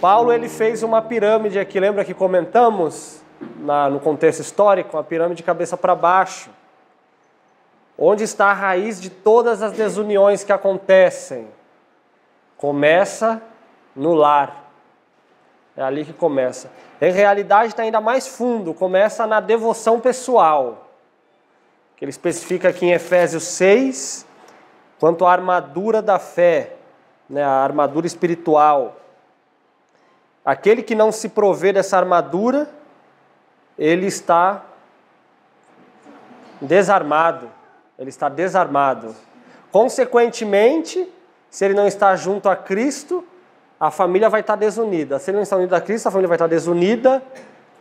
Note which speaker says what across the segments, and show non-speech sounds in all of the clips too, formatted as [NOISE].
Speaker 1: Paulo ele fez uma pirâmide aqui, lembra que comentamos na, no contexto histórico, uma pirâmide de cabeça para baixo. Onde está a raiz de todas as desuniões que acontecem? Começa no lar. É ali que começa. Em realidade está ainda mais fundo, começa na devoção pessoal. Que ele especifica aqui em Efésios 6, quanto à armadura da fé, né, a armadura espiritual. Aquele que não se provê dessa armadura, ele está desarmado. Ele está desarmado. Consequentemente, se ele não está junto a Cristo, a família vai estar desunida. Se ele não está unido a Cristo, a família vai estar desunida.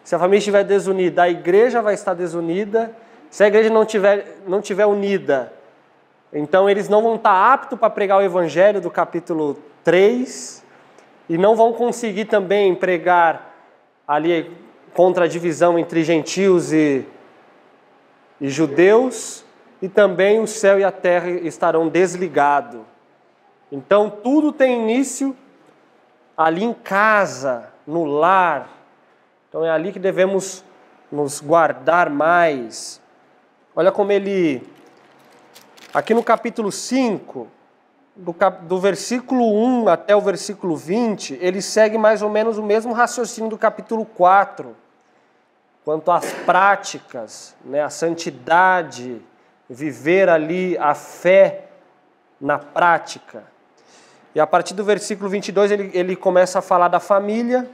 Speaker 1: Se a família estiver desunida, a igreja vai estar desunida. Se a igreja não tiver, não tiver unida, então eles não vão estar aptos para pregar o evangelho do capítulo 3 e não vão conseguir também pregar ali contra a divisão entre gentios e, e judeus, e também o céu e a terra estarão desligados. Então tudo tem início ali em casa, no lar. Então é ali que devemos nos guardar mais. Olha como ele, aqui no capítulo 5, do, cap, do versículo 1 até o versículo 20, ele segue mais ou menos o mesmo raciocínio do capítulo 4, quanto às práticas, né, a santidade, viver ali a fé na prática. E a partir do versículo 22 ele, ele começa a falar da família.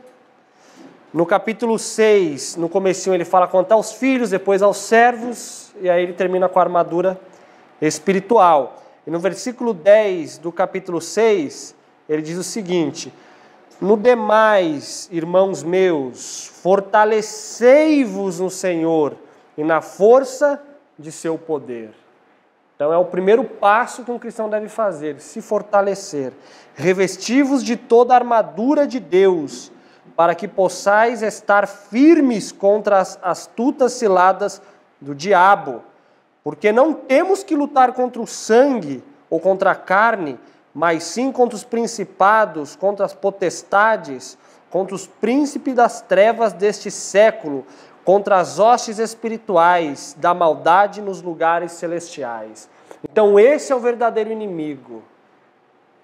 Speaker 1: No capítulo 6, no comecinho, ele fala quanto aos filhos, depois aos servos, e aí ele termina com a armadura espiritual. E no versículo 10 do capítulo 6, ele diz o seguinte: No demais, irmãos meus, fortalecei-vos no Senhor e na força de seu poder. Então é o primeiro passo que um cristão deve fazer, se fortalecer. Revestivos de toda a armadura de Deus, para que possais estar firmes contra as astutas ciladas do diabo porque não temos que lutar contra o sangue ou contra a carne, mas sim contra os principados, contra as potestades, contra os príncipes das trevas deste século, contra as hostes espirituais da maldade nos lugares celestiais. Então, esse é o verdadeiro inimigo,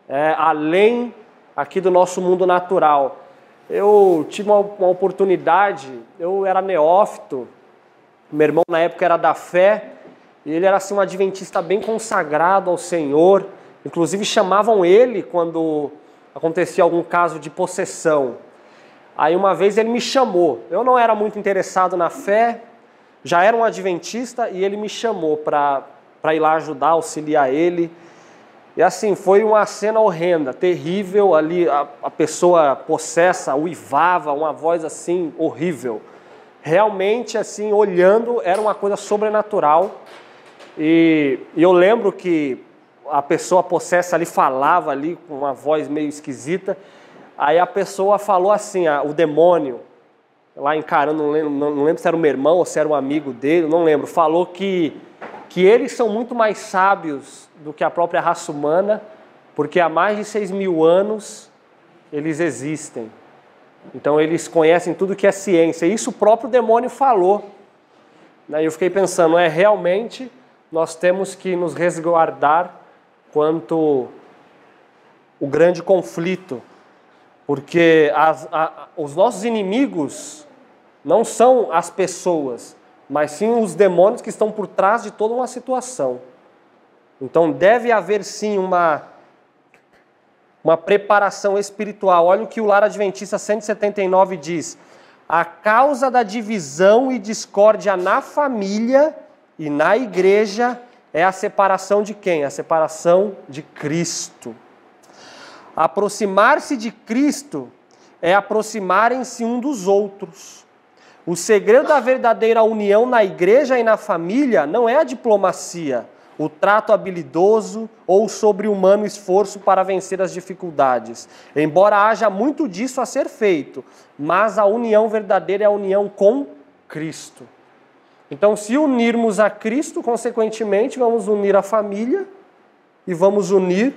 Speaker 1: é, além aqui do nosso mundo natural. Eu tive uma, uma oportunidade, eu era neófito, meu irmão na época era da fé, ele era assim um adventista bem consagrado ao Senhor. Inclusive chamavam ele quando acontecia algum caso de possessão. Aí uma vez ele me chamou. Eu não era muito interessado na fé, já era um adventista e ele me chamou para ir lá ajudar, auxiliar ele. E assim, foi uma cena horrenda, terrível ali, a, a pessoa possessa, uivava, uma voz assim horrível. Realmente assim, olhando, era uma coisa sobrenatural. E, e eu lembro que a pessoa possessa ali falava ali com uma voz meio esquisita. Aí a pessoa falou assim, o demônio, lá encarando, não lembro, não lembro se era um irmão ou se era um amigo dele, não lembro, falou que, que eles são muito mais sábios do que a própria raça humana, porque há mais de seis mil anos eles existem. Então eles conhecem tudo que é ciência. E isso o próprio demônio falou. Né? Eu fiquei pensando, é realmente nós temos que nos resguardar quanto o grande conflito, porque as, a, os nossos inimigos não são as pessoas, mas sim os demônios que estão por trás de toda uma situação. Então deve haver sim uma, uma preparação espiritual. Olha o que o Lar Adventista 179 diz: a causa da divisão e discórdia na família e na igreja é a separação de quem? A separação de Cristo. Aproximar-se de Cristo é aproximarem-se um dos outros. O segredo da verdadeira união na igreja e na família não é a diplomacia, o trato habilidoso ou o sobre-humano esforço para vencer as dificuldades. Embora haja muito disso a ser feito, mas a união verdadeira é a união com Cristo. Então, se unirmos a Cristo, consequentemente, vamos unir a família e vamos unir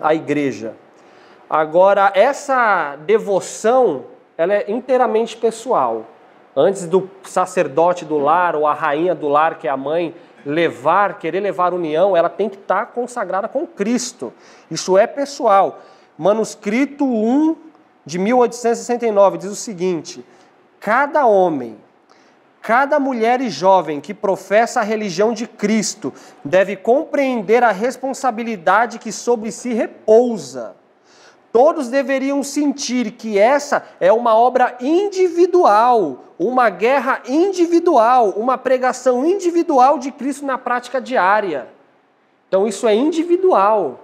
Speaker 1: a igreja. Agora, essa devoção, ela é inteiramente pessoal. Antes do sacerdote do lar ou a rainha do lar, que é a mãe, levar, querer levar união, ela tem que estar consagrada com Cristo. Isso é pessoal. Manuscrito 1 de 1869 diz o seguinte: cada homem, cada mulher e jovem que professa a religião de Cristo deve compreender a responsabilidade que sobre si repousa. Todos deveriam sentir que essa é uma obra individual, uma guerra individual, uma pregação individual de Cristo na prática diária. Então isso é individual.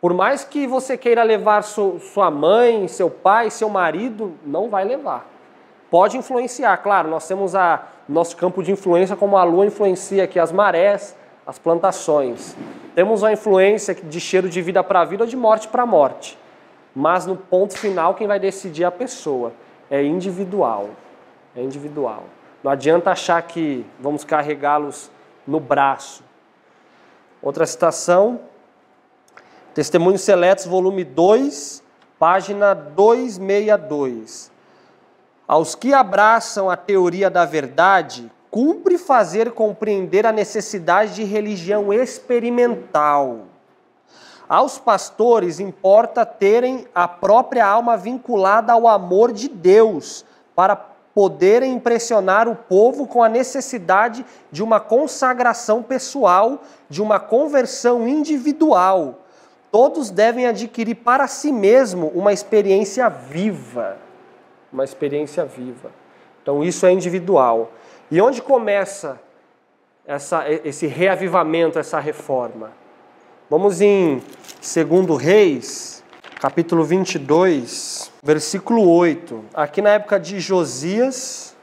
Speaker 1: Por mais que você queira levar sua mãe, seu pai, seu marido, não vai levar. Pode influenciar, claro, nós temos a nosso campo de influência como a lua influencia aqui as marés, as plantações. Temos a influência de cheiro de vida para vida ou de morte para morte. Mas no ponto final quem vai decidir é a pessoa. É individual. É individual. Não adianta achar que vamos carregá-los no braço. Outra citação, Testemunhos Seletos, volume 2, página 262. Aos que abraçam a teoria da verdade, cumpre fazer compreender a necessidade de religião experimental. Aos pastores importa terem a própria alma vinculada ao amor de Deus, para poderem impressionar o povo com a necessidade de uma consagração pessoal, de uma conversão individual Todos devem adquirir para si mesmo uma experiência viva. Uma experiência viva. Então isso é individual. E onde começa essa, esse reavivamento, essa reforma? Vamos em 2 Reis, capítulo 22, versículo 8. Aqui na época de Josias,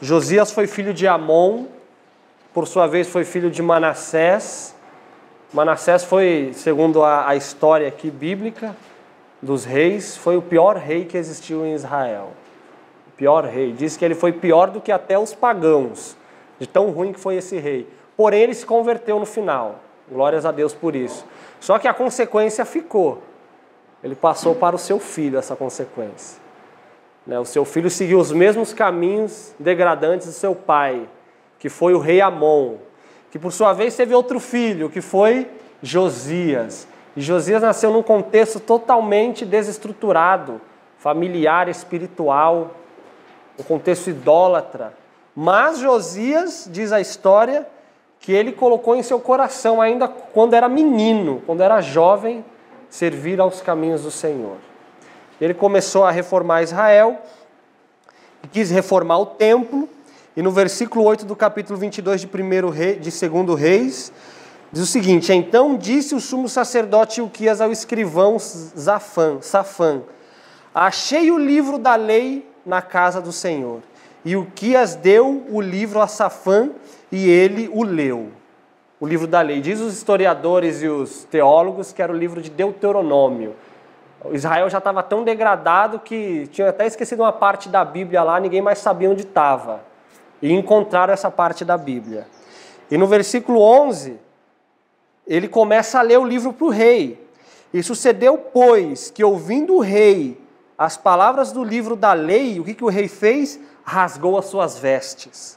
Speaker 1: Josias foi filho de Amon, por sua vez foi filho de Manassés, Manassés foi, segundo a, a história aqui bíblica dos reis, foi o pior rei que existiu em Israel. O pior rei. Diz que ele foi pior do que até os pagãos, de tão ruim que foi esse rei. Porém, ele se converteu no final. Glórias a Deus por isso. Só que a consequência ficou. Ele passou para o seu filho essa consequência. Né, o seu filho seguiu os mesmos caminhos degradantes do seu pai, que foi o rei Amon, que por sua vez teve outro filho, que foi Josias. E Josias nasceu num contexto totalmente desestruturado, familiar, espiritual, um contexto idólatra. Mas Josias, diz a história, que ele colocou em seu coração, ainda quando era menino, quando era jovem, servir aos caminhos do Senhor. Ele começou a reformar Israel, quis reformar o templo, e no versículo 8 do capítulo 22 de, primeiro de 2 Reis, diz o seguinte: Então disse o sumo sacerdote Uquias ao escrivão Zafan, Safã: Achei o livro da lei na casa do Senhor. E Uquias deu o livro a Safã e ele o leu. O livro da lei. Diz os historiadores e os teólogos que era o livro de Deuteronômio. Israel já estava tão degradado que tinha até esquecido uma parte da Bíblia lá, ninguém mais sabia onde estava e encontraram essa parte da Bíblia. E no versículo 11, ele começa a ler o livro para o rei. E sucedeu, pois, que ouvindo o rei as palavras do livro da lei, o que, que o rei fez? Rasgou as suas vestes.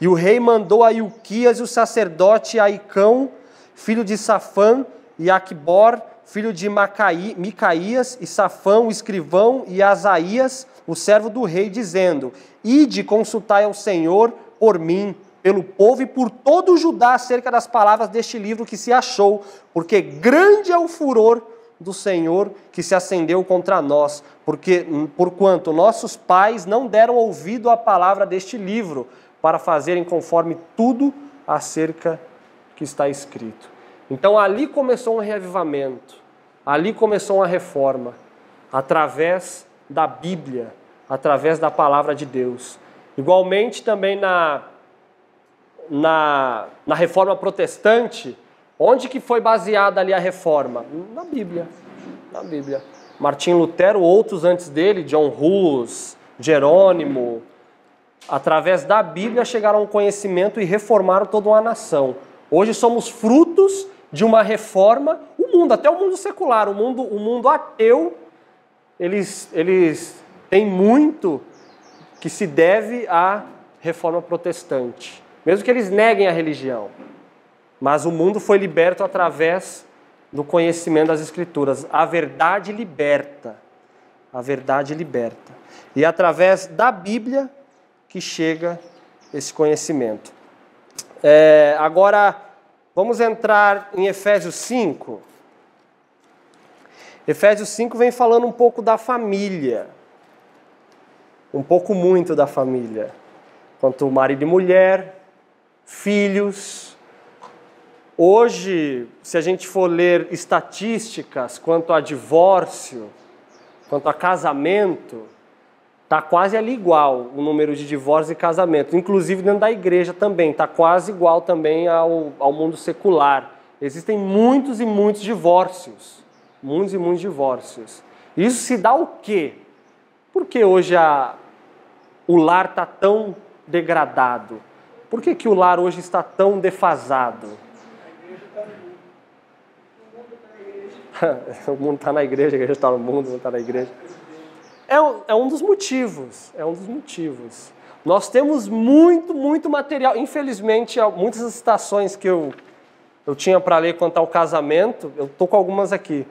Speaker 1: E o rei mandou a Ilquias e o sacerdote Aicão, filho de Safã, e Aquibor, filho de Macaí, Micaías, e Safão, o escrivão, e Asaías, o servo do rei, dizendo: Ide consultai ao Senhor por mim, pelo povo e por todo o Judá acerca das palavras deste livro que se achou, porque grande é o furor do Senhor que se acendeu contra nós, porque porquanto nossos pais não deram ouvido à palavra deste livro, para fazerem conforme tudo acerca que está escrito. Então ali começou um reavivamento, ali começou uma reforma, através da Bíblia, através da palavra de Deus. Igualmente também na, na, na reforma protestante, onde que foi baseada ali a reforma? Na Bíblia. Na Bíblia. Martim Lutero, outros antes dele, John Hus, Jerônimo, através da Bíblia chegaram ao conhecimento e reformaram toda uma nação. Hoje somos frutos de uma reforma. O mundo, até o mundo secular, o mundo, o mundo ateu, eles, eles têm muito que se deve à reforma protestante. Mesmo que eles neguem a religião. Mas o mundo foi liberto através do conhecimento das Escrituras. A verdade liberta. A verdade liberta. E é através da Bíblia que chega esse conhecimento. É, agora, vamos entrar em Efésios 5. Efésios 5 vem falando um pouco da família. Um pouco muito da família. Quanto marido e mulher, filhos. Hoje, se a gente for ler estatísticas quanto a divórcio, quanto a casamento, Está quase ali igual o número de divórcios e casamentos, inclusive dentro da igreja também, está quase igual também ao, ao mundo secular. Existem muitos e muitos divórcios, muitos e muitos divórcios. Isso se dá o quê? Por que hoje a, o lar está tão degradado? Por que, que o lar hoje está tão defasado? [LAUGHS] o mundo está na igreja, a igreja está no mundo, o mundo está na igreja. É é um dos motivos, é um dos motivos. Nós temos muito, muito material. Infelizmente, muitas das citações que eu, eu tinha para ler quanto ao casamento, eu estou com algumas aqui.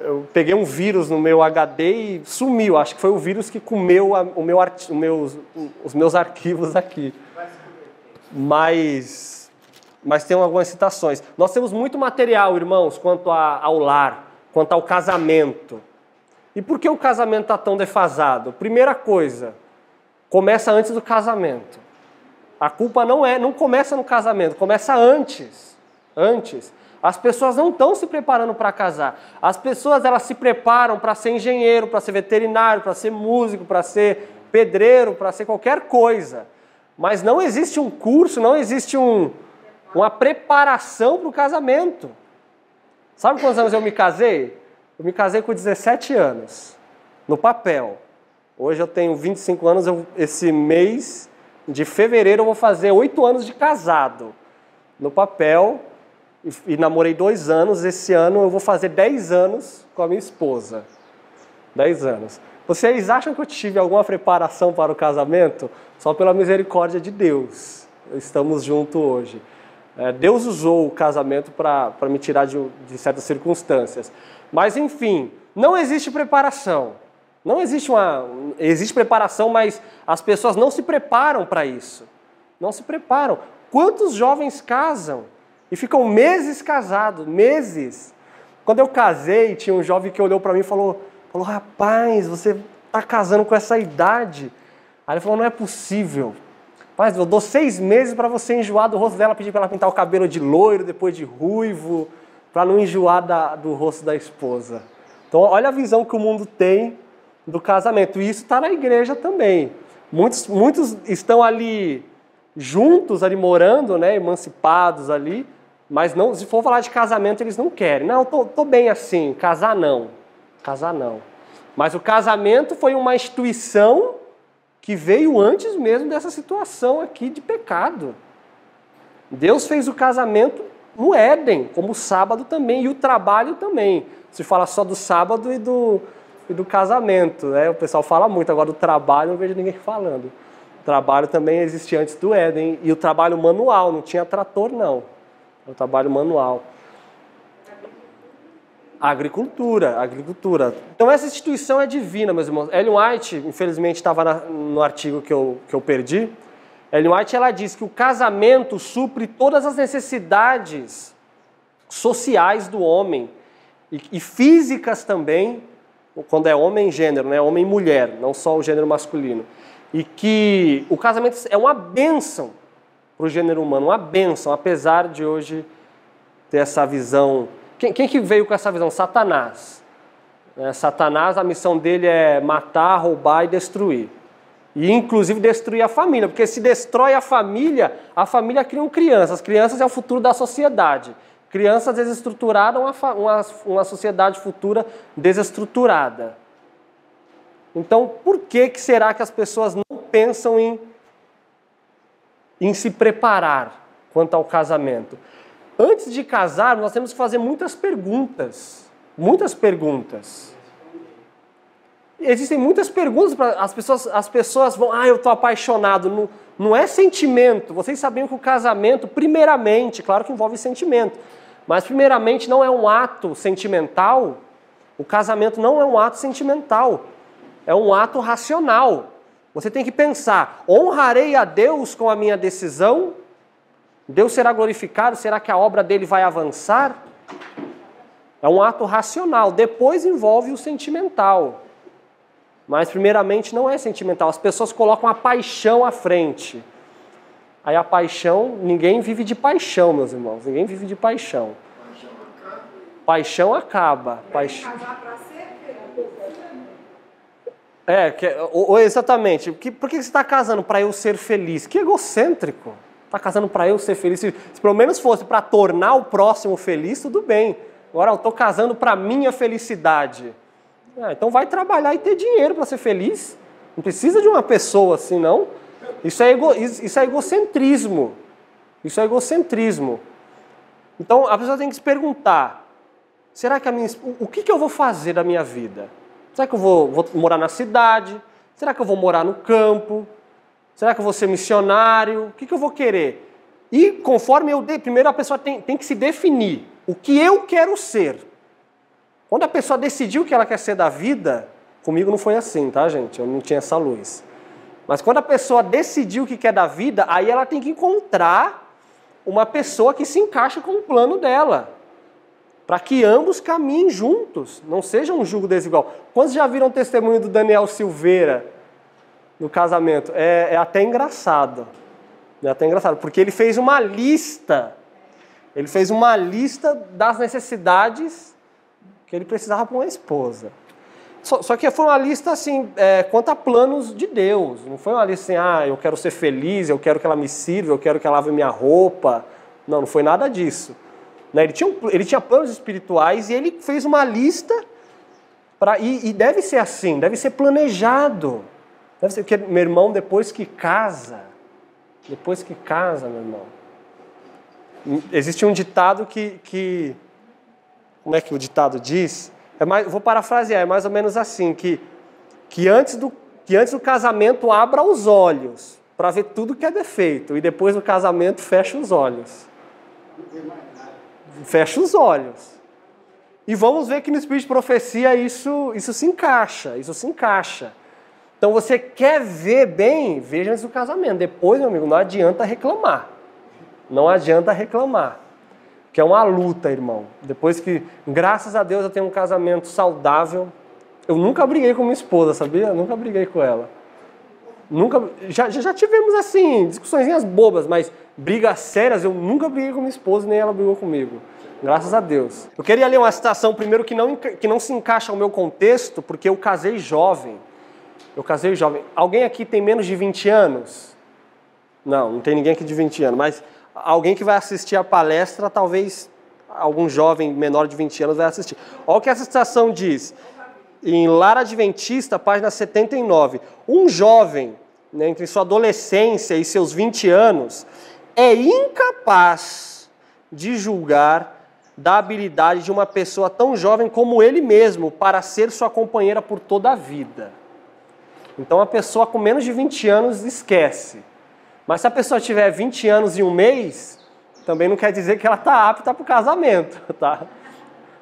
Speaker 1: Eu peguei um vírus no meu HD e sumiu. Acho que foi o vírus que comeu a, o meu, o meus, os meus arquivos aqui. Mas, mas tem algumas citações. Nós temos muito material, irmãos, quanto a, ao lar, quanto ao casamento. E por que o casamento está tão defasado? Primeira coisa, começa antes do casamento. A culpa não é, não começa no casamento, começa antes. Antes. As pessoas não estão se preparando para casar. As pessoas elas se preparam para ser engenheiro, para ser veterinário, para ser músico, para ser pedreiro, para ser qualquer coisa. Mas não existe um curso, não existe um, uma preparação para o casamento. Sabe quantos anos eu me casei? Eu me casei com 17 anos, no papel. Hoje eu tenho 25 anos, eu, esse mês de fevereiro eu vou fazer 8 anos de casado. No papel, e, e namorei dois anos, esse ano eu vou fazer 10 anos com a minha esposa. 10 anos. Vocês acham que eu tive alguma preparação para o casamento? Só pela misericórdia de Deus. Estamos juntos hoje. É, Deus usou o casamento para me tirar de, de certas circunstâncias. Mas enfim, não existe preparação. Não existe uma. Existe preparação, mas as pessoas não se preparam para isso. Não se preparam. Quantos jovens casam e ficam meses casados? Meses. Quando eu casei, tinha um jovem que olhou para mim e falou: falou Rapaz, você está casando com essa idade. Aí ele falou: Não é possível. Mas eu dou seis meses para você enjoar do rosto dela, pedir para ela pintar o cabelo de loiro, depois de ruivo para não enjoar da, do rosto da esposa. Então, olha a visão que o mundo tem do casamento. E isso está na igreja também. Muitos, muitos estão ali juntos, ali morando, né, emancipados ali, mas não, se for falar de casamento, eles não querem. Não, tô, tô bem assim, casar não. Casar não. Mas o casamento foi uma instituição que veio antes mesmo dessa situação aqui de pecado. Deus fez o casamento no Éden, como o sábado também, e o trabalho também. Se fala só do sábado e do, e do casamento, né? O pessoal fala muito, agora do trabalho não vejo ninguém falando. O trabalho também existia antes do Éden, e o trabalho manual, não tinha trator não. O trabalho manual. Agricultura, agricultura. Então essa instituição é divina, meus irmãos. Ellen White, infelizmente, estava no artigo que eu, que eu perdi, Ellen White ela diz que o casamento supre todas as necessidades sociais do homem e, e físicas também, quando é homem gênero, né? homem e mulher, não só o gênero masculino. E que o casamento é uma bênção para o gênero humano, uma bênção, apesar de hoje ter essa visão. Quem, quem que veio com essa visão? Satanás. É, Satanás, a missão dele é matar, roubar e destruir. E inclusive destruir a família, porque se destrói a família, a família cria crianças. Crianças é o futuro da sociedade. Crianças desestruturadas, uma, uma, uma sociedade futura desestruturada. Então, por que, que será que as pessoas não pensam em, em se preparar quanto ao casamento? Antes de casar, nós temos que fazer muitas perguntas. Muitas perguntas. Existem muitas perguntas para as pessoas, as pessoas vão, ah, eu estou apaixonado. Não, não é sentimento. Vocês sabiam que o casamento, primeiramente, claro que envolve sentimento, mas primeiramente não é um ato sentimental. O casamento não é um ato sentimental, é um ato racional. Você tem que pensar: honrarei a Deus com a minha decisão? Deus será glorificado? Será que a obra dele vai avançar? É um ato racional. Depois envolve o sentimental. Mas, primeiramente, não é sentimental. As pessoas colocam a paixão à frente. Aí a paixão, ninguém vive de paixão, meus irmãos. Ninguém vive de paixão. Paixão acaba. Paixão. É, que, ou, ou exatamente. Que, por que você está casando? Para eu ser feliz. Que egocêntrico. Está casando para eu ser feliz. Se, se pelo menos fosse para tornar o próximo feliz, tudo bem. Agora eu estou casando para minha felicidade. Ah, então vai trabalhar e ter dinheiro para ser feliz. Não precisa de uma pessoa assim, não. Isso é, ego, isso é egocentrismo. Isso é egocentrismo. Então a pessoa tem que se perguntar: será que a minha, o que, que eu vou fazer da minha vida? Será que eu vou, vou morar na cidade? Será que eu vou morar no campo? Será que eu vou ser missionário? O que, que eu vou querer? E conforme eu dei, primeiro a pessoa tem, tem que se definir o que eu quero ser. Quando a pessoa decidiu o que ela quer ser da vida, comigo não foi assim, tá, gente? Eu não tinha essa luz. Mas quando a pessoa decidiu o que quer da vida, aí ela tem que encontrar uma pessoa que se encaixa com o plano dela para que ambos caminhem juntos, não seja um julgo desigual. Quantos já viram o testemunho do Daniel Silveira no casamento? É, é até engraçado. É até engraçado, porque ele fez uma lista. Ele fez uma lista das necessidades que ele precisava para uma esposa. Só, só, que foi uma lista assim, é, quanto a planos de Deus. Não foi uma lista assim, ah, eu quero ser feliz, eu quero que ela me sirva, eu quero que ela lave minha roupa. Não, não foi nada disso. Né? Ele, tinha, ele tinha planos espirituais e ele fez uma lista para e, e, deve ser assim, deve ser planejado. Deve ser porque meu irmão depois que casa, depois que casa, meu irmão, existe um ditado que, que como é que o ditado diz? É mais, vou parafrasear, é mais ou menos assim que que antes do que antes do casamento abra os olhos para ver tudo que é defeito e depois do casamento fecha os olhos fecha os olhos. E vamos ver que no espírito de profecia isso, isso se encaixa, isso se encaixa. Então você quer ver bem, veja antes do casamento. Depois, meu amigo, não adianta reclamar. Não adianta reclamar. Que é uma luta, irmão. Depois que, graças a Deus, eu tenho um casamento saudável. Eu nunca briguei com minha esposa, sabia? Eu nunca briguei com ela. Nunca, já, já tivemos assim, discussões bobas, mas brigas sérias eu nunca briguei com minha esposa, nem ela brigou comigo. Graças a Deus. Eu queria ler uma citação primeiro que não, que não se encaixa ao meu contexto, porque eu casei jovem. Eu casei jovem. Alguém aqui tem menos de 20 anos? Não, não tem ninguém aqui de 20 anos, mas alguém que vai assistir a palestra, talvez algum jovem menor de 20 anos vai assistir. Olha o que essa citação diz em Lara Adventista, página 79. Um jovem, né, entre sua adolescência e seus 20 anos, é incapaz de julgar da habilidade de uma pessoa tão jovem como ele mesmo para ser sua companheira por toda a vida. Então a pessoa com menos de 20 anos esquece. Mas se a pessoa tiver 20 anos e um mês, também não quer dizer que ela está apta para o casamento, [LAUGHS] tá?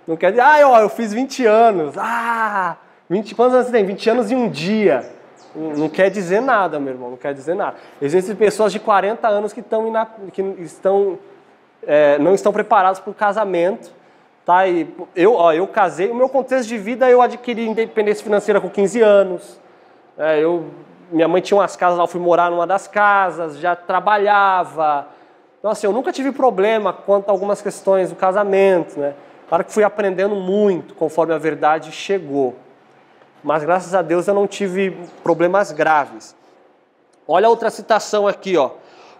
Speaker 1: Não quer dizer, ah, ó, eu fiz 20 anos. Ah, 20, quantos anos você tem? 20 anos e um dia. Não quer dizer nada, meu irmão, não quer dizer nada. Existem pessoas de 40 anos que, estão, que estão, é, não estão preparadas para o casamento. Tá? E eu, ó, eu casei, o meu contexto de vida eu adquiri independência financeira com 15 anos. É, eu, minha mãe tinha umas casas lá, eu fui morar numa das casas, já trabalhava. Então, assim, eu nunca tive problema quanto a algumas questões do casamento, né? Claro que fui aprendendo muito conforme a verdade chegou. Mas graças a Deus eu não tive problemas graves. Olha outra citação aqui, ó.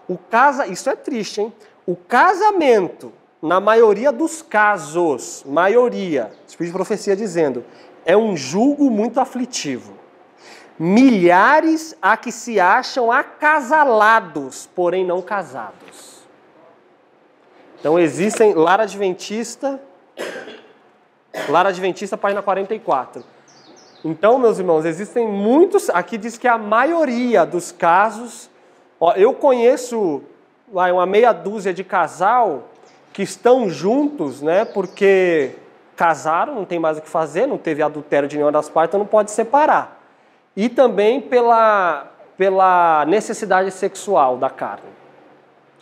Speaker 1: O casa, isso é triste, hein? O casamento, na maioria dos casos, maioria, Espírito de Profecia dizendo, é um julgo muito aflitivo. Milhares há que se acham acasalados, porém não casados. Então existem Lara Adventista, Lara Adventista, página 44. Então, meus irmãos, existem muitos. Aqui diz que a maioria dos casos. Ó, eu conheço uma meia dúzia de casal que estão juntos, né? Porque casaram, não tem mais o que fazer, não teve adultério de nenhuma das partes, então não pode separar. E também pela, pela necessidade sexual da carne.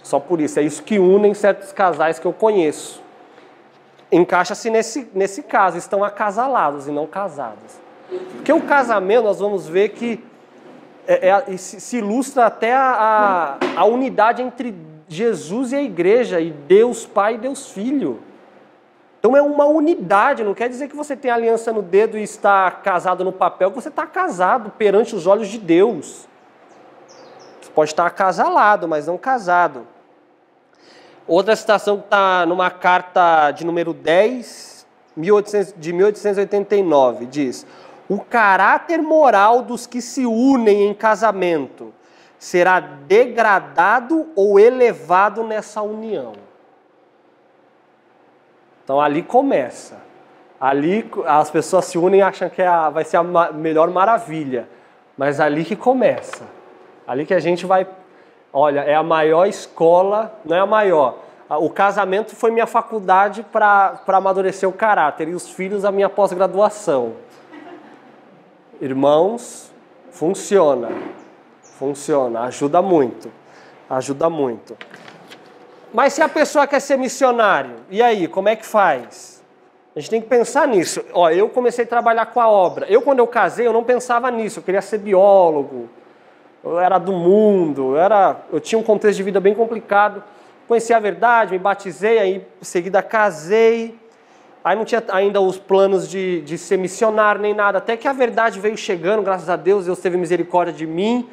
Speaker 1: Só por isso. É isso que unem certos casais que eu conheço. Encaixa-se nesse, nesse caso, estão acasalados e não casados. Porque o casamento, nós vamos ver que é, é, se ilustra até a, a, a unidade entre Jesus e a igreja, e Deus Pai e Deus Filho. Então é uma unidade, não quer dizer que você tem aliança no dedo e está casado no papel, você está casado perante os olhos de Deus. Você pode estar acasalado, mas não casado. Outra citação que está numa carta de número 10, de 1889, diz: o caráter moral dos que se unem em casamento será degradado ou elevado nessa união. Então ali começa. Ali as pessoas se unem e acham que é a, vai ser a melhor maravilha. Mas ali que começa. Ali que a gente vai. Olha, é a maior escola, não é a maior. O casamento foi minha faculdade para amadurecer o caráter e os filhos a minha pós-graduação. Irmãos, funciona. Funciona, ajuda muito. Ajuda muito. Mas se a pessoa quer ser missionário, e aí, como é que faz? A gente tem que pensar nisso. Ó, eu comecei a trabalhar com a obra. Eu, quando eu casei, eu não pensava nisso. Eu queria ser biólogo. Eu era do mundo. Eu, era, eu tinha um contexto de vida bem complicado. Conheci a verdade, me batizei, aí em seguida casei. Aí não tinha ainda os planos de, de ser missionário nem nada. Até que a verdade veio chegando, graças a Deus, Deus teve misericórdia de mim.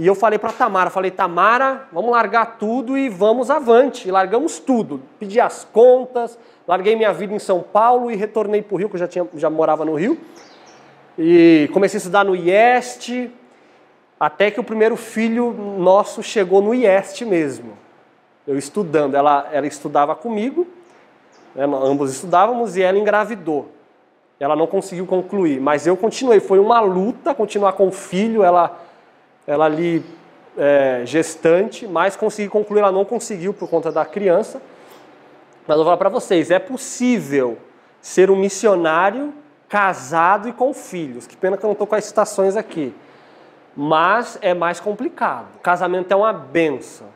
Speaker 1: E eu falei para Tamara, falei, Tamara, vamos largar tudo e vamos avante. E largamos tudo. Pedi as contas, larguei minha vida em São Paulo e retornei para o Rio, que eu já, tinha, já morava no Rio. E comecei a estudar no IEST, até que o primeiro filho nosso chegou no IEST mesmo. Eu estudando, ela, ela estudava comigo, né, ambos estudávamos e ela engravidou. Ela não conseguiu concluir, mas eu continuei. Foi uma luta continuar com o filho, ela, ela ali é, gestante, mas consegui concluir. Ela não conseguiu por conta da criança. Mas eu vou falar para vocês: é possível ser um missionário casado e com filhos. Que pena que eu não estou com as citações aqui. Mas é mais complicado. Casamento é uma benção.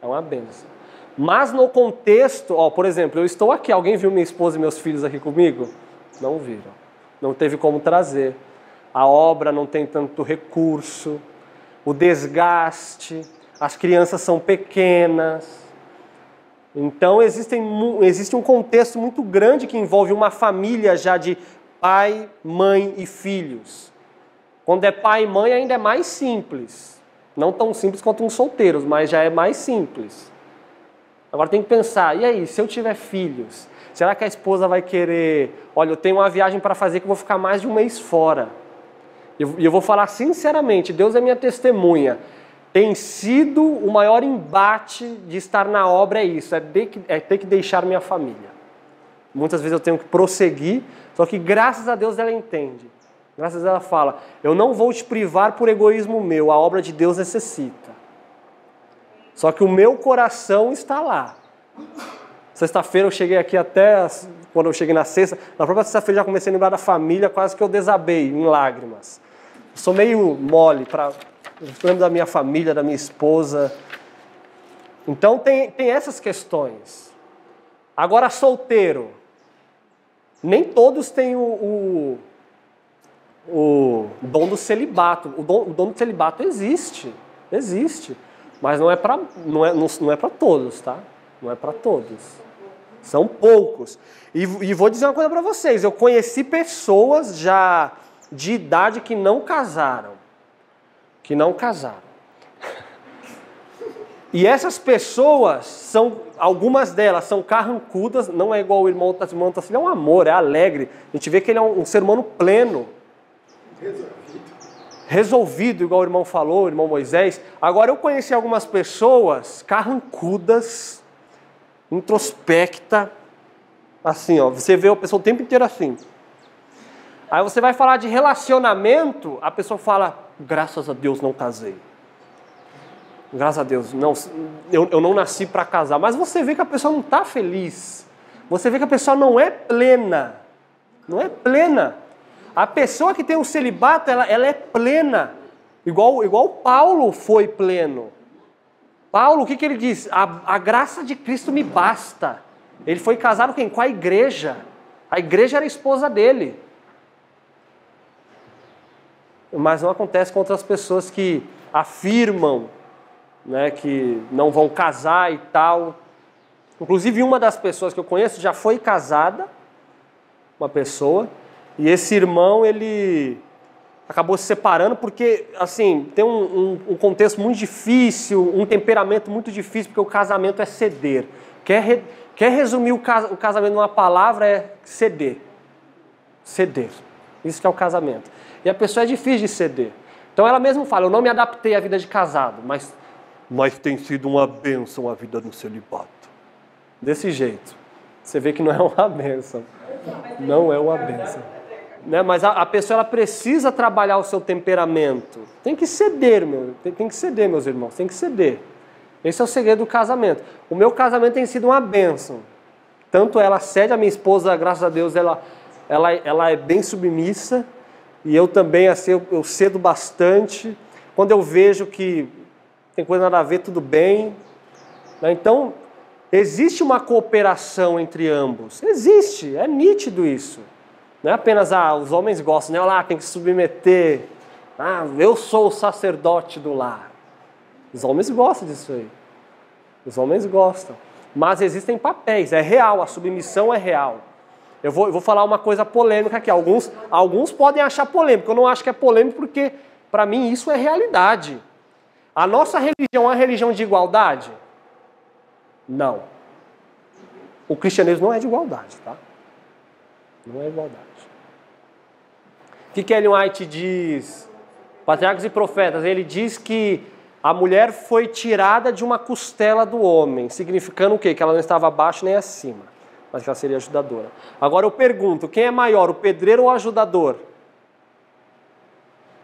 Speaker 1: É uma benção. Mas no contexto, ó, por exemplo, eu estou aqui, alguém viu minha esposa e meus filhos aqui comigo? Não viram. Não teve como trazer. A obra não tem tanto recurso, o desgaste, as crianças são pequenas. Então existem, existe um contexto muito grande que envolve uma família já de pai, mãe e filhos. Quando é pai e mãe ainda é mais simples. Não tão simples quanto uns solteiros, mas já é mais simples. Agora tem que pensar, e aí, se eu tiver filhos, será que a esposa vai querer, olha, eu tenho uma viagem para fazer que eu vou ficar mais de um mês fora. E eu, vou falar sinceramente, Deus é minha testemunha. Tem sido o maior embate de estar na obra é isso, é é ter que deixar minha família. Muitas vezes eu tenho que prosseguir, só que graças a Deus ela entende. Graças a Deus ela fala: Eu não vou te privar por egoísmo meu, a obra de Deus necessita. Só que o meu coração está lá. Sexta-feira eu cheguei aqui até, quando eu cheguei na sexta, na própria sexta-feira já comecei a lembrar da família, quase que eu desabei em lágrimas. Eu sou meio mole, para lembro da minha família, da minha esposa. Então tem, tem essas questões. Agora, solteiro. Nem todos têm o, o, o dom do celibato. O dom, o dom do celibato existe. Existe. Mas não é para não é, não, não é para todos, tá? Não é para todos. São poucos. E, e vou dizer uma coisa para vocês: eu conheci pessoas já de idade que não casaram. Que não casaram. [LAUGHS] E essas pessoas são, algumas delas são carrancudas, não é igual o irmão Tassimão, ele é um amor, é alegre. A gente vê que ele é um, um ser humano pleno resolvido, igual o irmão falou, o irmão Moisés. Agora eu conheci algumas pessoas carrancudas, introspecta, assim, ó. Você vê a pessoa o tempo inteiro assim. Aí você vai falar de relacionamento, a pessoa fala, graças a Deus não casei. Graças a Deus, não, eu, eu não nasci para casar. Mas você vê que a pessoa não está feliz. Você vê que a pessoa não é plena. Não é plena. A pessoa que tem o um celibato, ela, ela é plena. Igual, igual Paulo foi pleno. Paulo, o que, que ele diz? A, a graça de Cristo me basta. Ele foi casado com quem? Com a igreja. A igreja era a esposa dele. Mas não acontece com outras pessoas que afirmam né, que não vão casar e tal. Inclusive, uma das pessoas que eu conheço já foi casada, uma pessoa, e esse irmão, ele acabou se separando porque, assim, tem um, um, um contexto muito difícil, um temperamento muito difícil, porque o casamento é ceder. Quer, re, quer resumir o, cas, o casamento numa palavra? É ceder. Ceder. Isso que é o casamento. E a pessoa é difícil de ceder. Então ela mesma fala: Eu não me adaptei à vida de casado, mas mas tem sido uma bênção a vida no celibato. Desse jeito. Você vê que não é uma bênção. Não é uma bênção. Né? Mas a, a pessoa ela precisa trabalhar o seu temperamento. Tem que ceder, meu. Tem, tem que ceder, meus irmãos. Tem que ceder. Esse é o segredo do casamento. O meu casamento tem sido uma bênção. Tanto ela cede, a minha esposa, graças a Deus, ela, ela, ela é bem submissa. E eu também, assim, eu, eu cedo bastante. Quando eu vejo que tem coisa nada a ver, tudo bem. Né? Então, existe uma cooperação entre ambos. Existe, é nítido isso. Não é apenas, ah, os homens gostam, né? Lá, tem que submeter. Ah, eu sou o sacerdote do lar. Os homens gostam disso aí. Os homens gostam. Mas existem papéis, é real, a submissão é real. Eu vou, eu vou falar uma coisa polêmica aqui. Alguns, alguns podem achar polêmico. Eu não acho que é polêmico porque, para mim, isso é realidade. A nossa religião é uma religião de igualdade? Não. O cristianismo não é de igualdade, tá? Não é igualdade. O que, que Ellen White diz? Patriarcas e Profetas, ele diz que a mulher foi tirada de uma costela do homem, significando o quê? Que ela não estava abaixo nem acima, mas que ela seria ajudadora. Agora eu pergunto, quem é maior, o pedreiro ou o ajudador?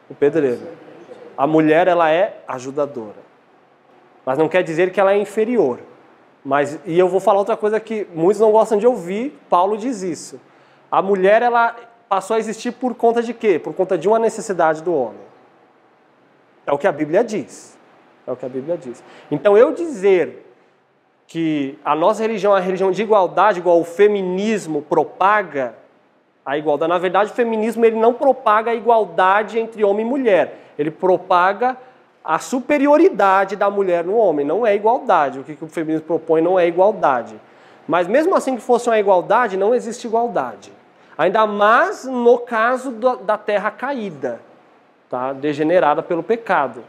Speaker 1: O pedreiro. A mulher ela é ajudadora. Mas não quer dizer que ela é inferior. Mas e eu vou falar outra coisa que muitos não gostam de ouvir, Paulo diz isso. A mulher ela passou a existir por conta de quê? Por conta de uma necessidade do homem. É o que a Bíblia diz. É o que a Bíblia diz. Então eu dizer que a nossa religião é uma religião de igualdade, igual o feminismo propaga a igualdade. Na verdade, o feminismo ele não propaga a igualdade entre homem e mulher ele propaga a superioridade da mulher no homem, não é igualdade. O que o feminismo propõe não é igualdade. Mas mesmo assim que fosse uma igualdade, não existe igualdade. Ainda mais no caso da terra caída, tá? degenerada pelo pecado.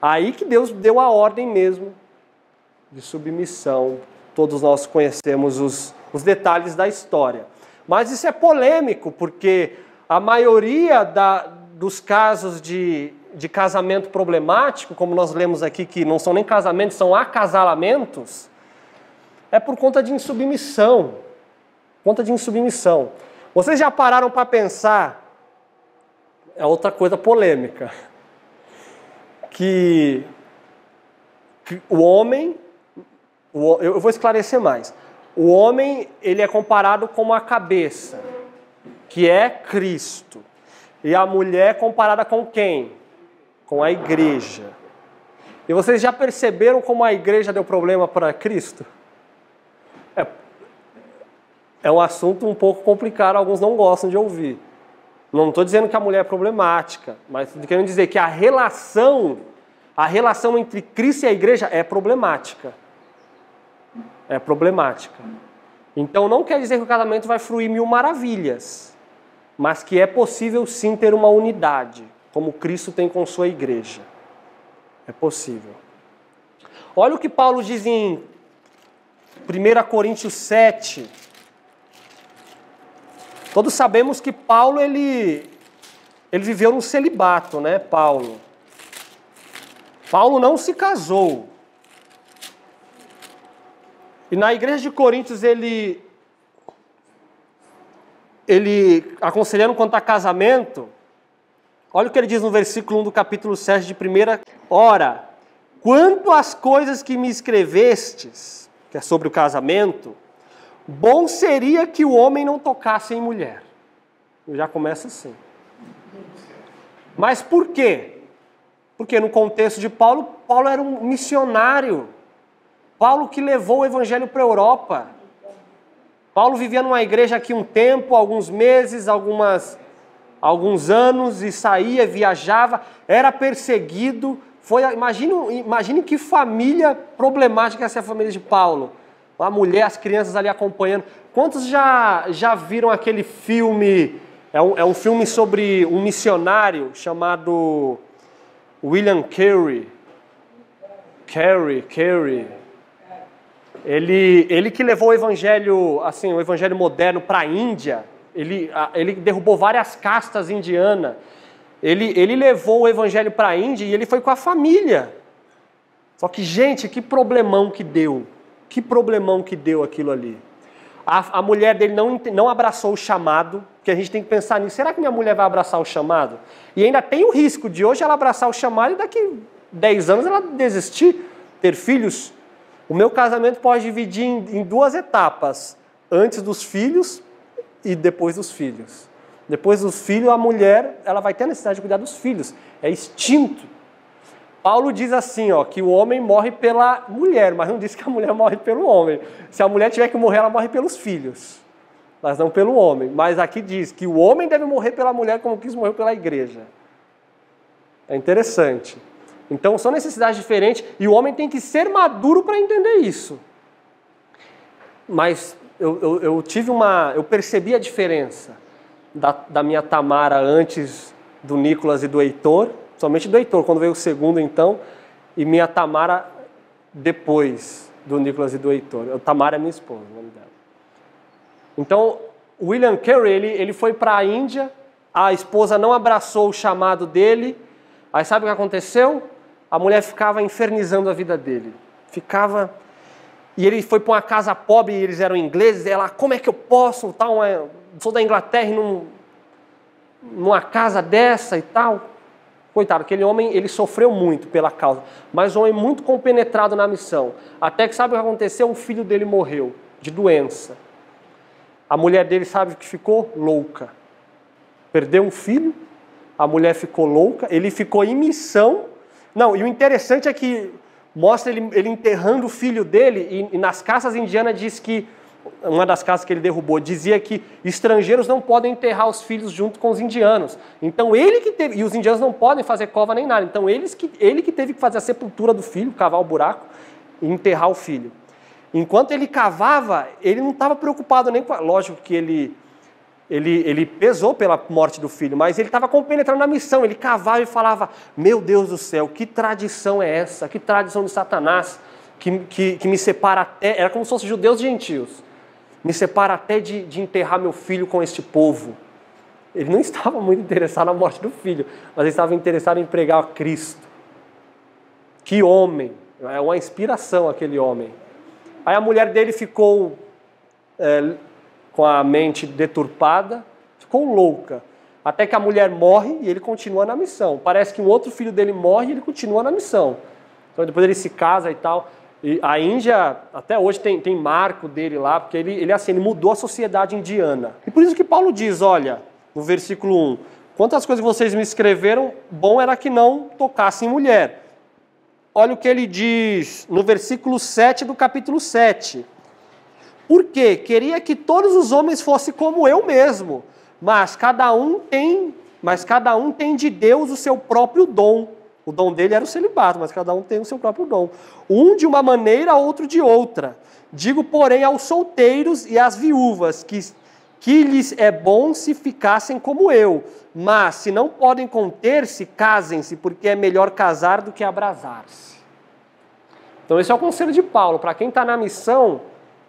Speaker 1: Aí que Deus deu a ordem mesmo de submissão. Todos nós conhecemos os, os detalhes da história. Mas isso é polêmico, porque a maioria da, dos casos de de casamento problemático, como nós lemos aqui, que não são nem casamentos, são acasalamentos, é por conta de insubmissão. Conta de insubmissão. Vocês já pararam para pensar? É outra coisa polêmica. Que, que o homem, o, eu vou esclarecer mais. O homem, ele é comparado com a cabeça, que é Cristo. E a mulher comparada com quem? com a igreja. E vocês já perceberam como a igreja deu problema para Cristo? É, um assunto um pouco complicado, alguns não gostam de ouvir. Não estou dizendo que a mulher é problemática, mas estou querendo dizer que a relação, a relação entre Cristo e a igreja é problemática. É problemática. Então não quer dizer que o casamento vai fluir mil maravilhas, mas que é possível sim ter uma unidade como Cristo tem com sua igreja. É possível. Olha o que Paulo diz em 1 Coríntios 7. Todos sabemos que Paulo ele, ele viveu no celibato, né? Paulo. Paulo não se casou. E na igreja de Coríntios ele ele aconselhando quanto a casamento, olha o que ele diz no versículo 1 do capítulo 7 de 1 Ora, quanto às coisas que me escrevestes, que é sobre o casamento, bom seria que o homem não tocasse em mulher. Já começa assim. Mas por quê? Porque no contexto de Paulo, Paulo era um missionário. Paulo que levou o evangelho para a Europa. Paulo vivia numa igreja aqui um tempo, alguns meses, algumas, alguns anos, e saía, viajava, era perseguido. Foi, imagine, imagine que família problemática essa é a família de Paulo. A mulher, as crianças ali acompanhando. Quantos já, já viram aquele filme? É um, é um filme sobre um missionário chamado William Carey. Carey, Carey. Ele, ele que levou o evangelho, assim, o evangelho moderno para a Índia, ele, ele derrubou várias castas indianas. Ele, ele levou o evangelho para a Índia e ele foi com a família. Só que, gente, que problemão que deu. Que problemão que deu aquilo ali. A, a mulher dele não, não abraçou o chamado, que a gente tem que pensar nisso. Será que minha mulher vai abraçar o chamado? E ainda tem o risco de hoje ela abraçar o chamado e daqui 10 anos ela desistir, ter filhos o meu casamento pode dividir em, em duas etapas: antes dos filhos e depois dos filhos. Depois dos filhos, a mulher ela vai ter a necessidade de cuidar dos filhos. É instinto. Paulo diz assim, ó, que o homem morre pela mulher, mas não diz que a mulher morre pelo homem. Se a mulher tiver que morrer, ela morre pelos filhos, mas não pelo homem. Mas aqui diz que o homem deve morrer pela mulher como quis morrer pela igreja. É interessante. Então são necessidades diferentes e o homem tem que ser maduro para entender isso. Mas eu, eu, eu, tive uma. Eu percebi a diferença da, da minha Tamara antes do Nicolas e do Heitor, somente do Heitor, quando veio o segundo então, e minha Tamara depois do Nicolas e do Heitor. A Tamara é minha esposa, o nome dela. Então, William Carey, ele, ele foi para a Índia, a esposa não abraçou o chamado dele, aí sabe o que aconteceu? a mulher ficava infernizando a vida dele. Ficava. E ele foi para uma casa pobre e eles eram ingleses. E ela, como é que eu posso? Tal, sou da Inglaterra e num... numa casa dessa e tal. Coitado, aquele homem ele sofreu muito pela causa, mas um homem muito compenetrado na missão. Até que sabe o que aconteceu? Um filho dele morreu de doença. A mulher dele sabe que ficou louca. Perdeu um filho, a mulher ficou louca, ele ficou em missão não, e o interessante é que mostra ele, ele enterrando o filho dele, e, e nas casas indianas diz que, uma das casas que ele derrubou, dizia que estrangeiros não podem enterrar os filhos junto com os indianos. Então ele que teve, e os indianos não podem fazer cova nem nada, então eles que, ele que teve que fazer a sepultura do filho, cavar o buraco e enterrar o filho. Enquanto ele cavava, ele não estava preocupado nem com. Lógico que ele ele, ele pesou pela morte do filho, mas ele estava compenetrando na missão. Ele cavava e falava: Meu Deus do céu, que tradição é essa? Que tradição de Satanás que, que, que me separa até. Era como se fossem judeus e gentios. Me separa até de, de enterrar meu filho com este povo. Ele não [LAUGHS] estava muito interessado na morte do filho, mas ele estava interessado em pregar a Cristo. Que homem! É uma inspiração aquele homem. Aí a mulher dele ficou é, com a mente deturpada, ficou louca. Até que a mulher morre e ele continua na missão. Parece que um outro filho dele morre e ele continua na missão. Então depois ele se casa e tal. E a Índia, até hoje, tem, tem marco dele lá, porque ele, ele, assim, ele mudou a sociedade indiana. E por isso que Paulo diz, olha, no versículo 1, quantas coisas vocês me escreveram, bom era que não tocassem mulher. Olha o que ele diz no versículo 7 do capítulo 7. Por quê? Queria que todos os homens fossem como eu mesmo, mas cada um tem, mas cada um tem de Deus o seu próprio dom. O dom dele era o celibato, mas cada um tem o seu próprio dom. Um de uma maneira, outro de outra. Digo, porém, aos solteiros e às viúvas que que lhes é bom se ficassem como eu, mas se não podem conter-se, casem-se, porque é melhor casar do que abrasar-se. Então, esse é o conselho de Paulo. Para quem está na missão,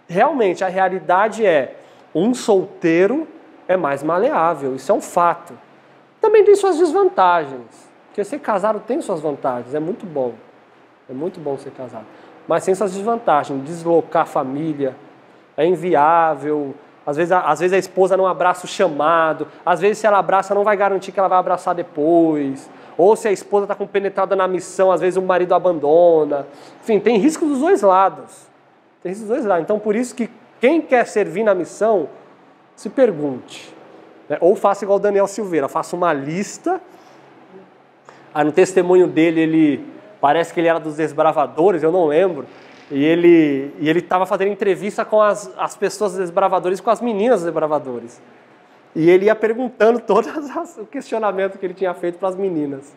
Speaker 1: realmente a realidade é um solteiro é mais maleável, isso é um fato. Também tem suas desvantagens, porque ser casado tem suas vantagens, é muito bom. É muito bom ser casado. mas sem suas desvantagens. Deslocar a família é inviável. Às vezes, a, às vezes a esposa não abraça o chamado. Às vezes, se ela abraça, não vai garantir que ela vai abraçar depois. Ou se a esposa está compenetrada na missão, às vezes o marido abandona. Enfim, tem risco dos dois lados. Tem risco dos dois lados. Então, por isso que quem quer servir na missão, se pergunte. Né? Ou faça igual Daniel Silveira, faça uma lista. Aí no testemunho dele, ele parece que ele era dos desbravadores, eu não lembro. E ele e ele estava fazendo entrevista com as, as pessoas desbravadores, com as meninas desbravadores. E ele ia perguntando [LAUGHS] todos o questionamento que ele tinha feito para as meninas,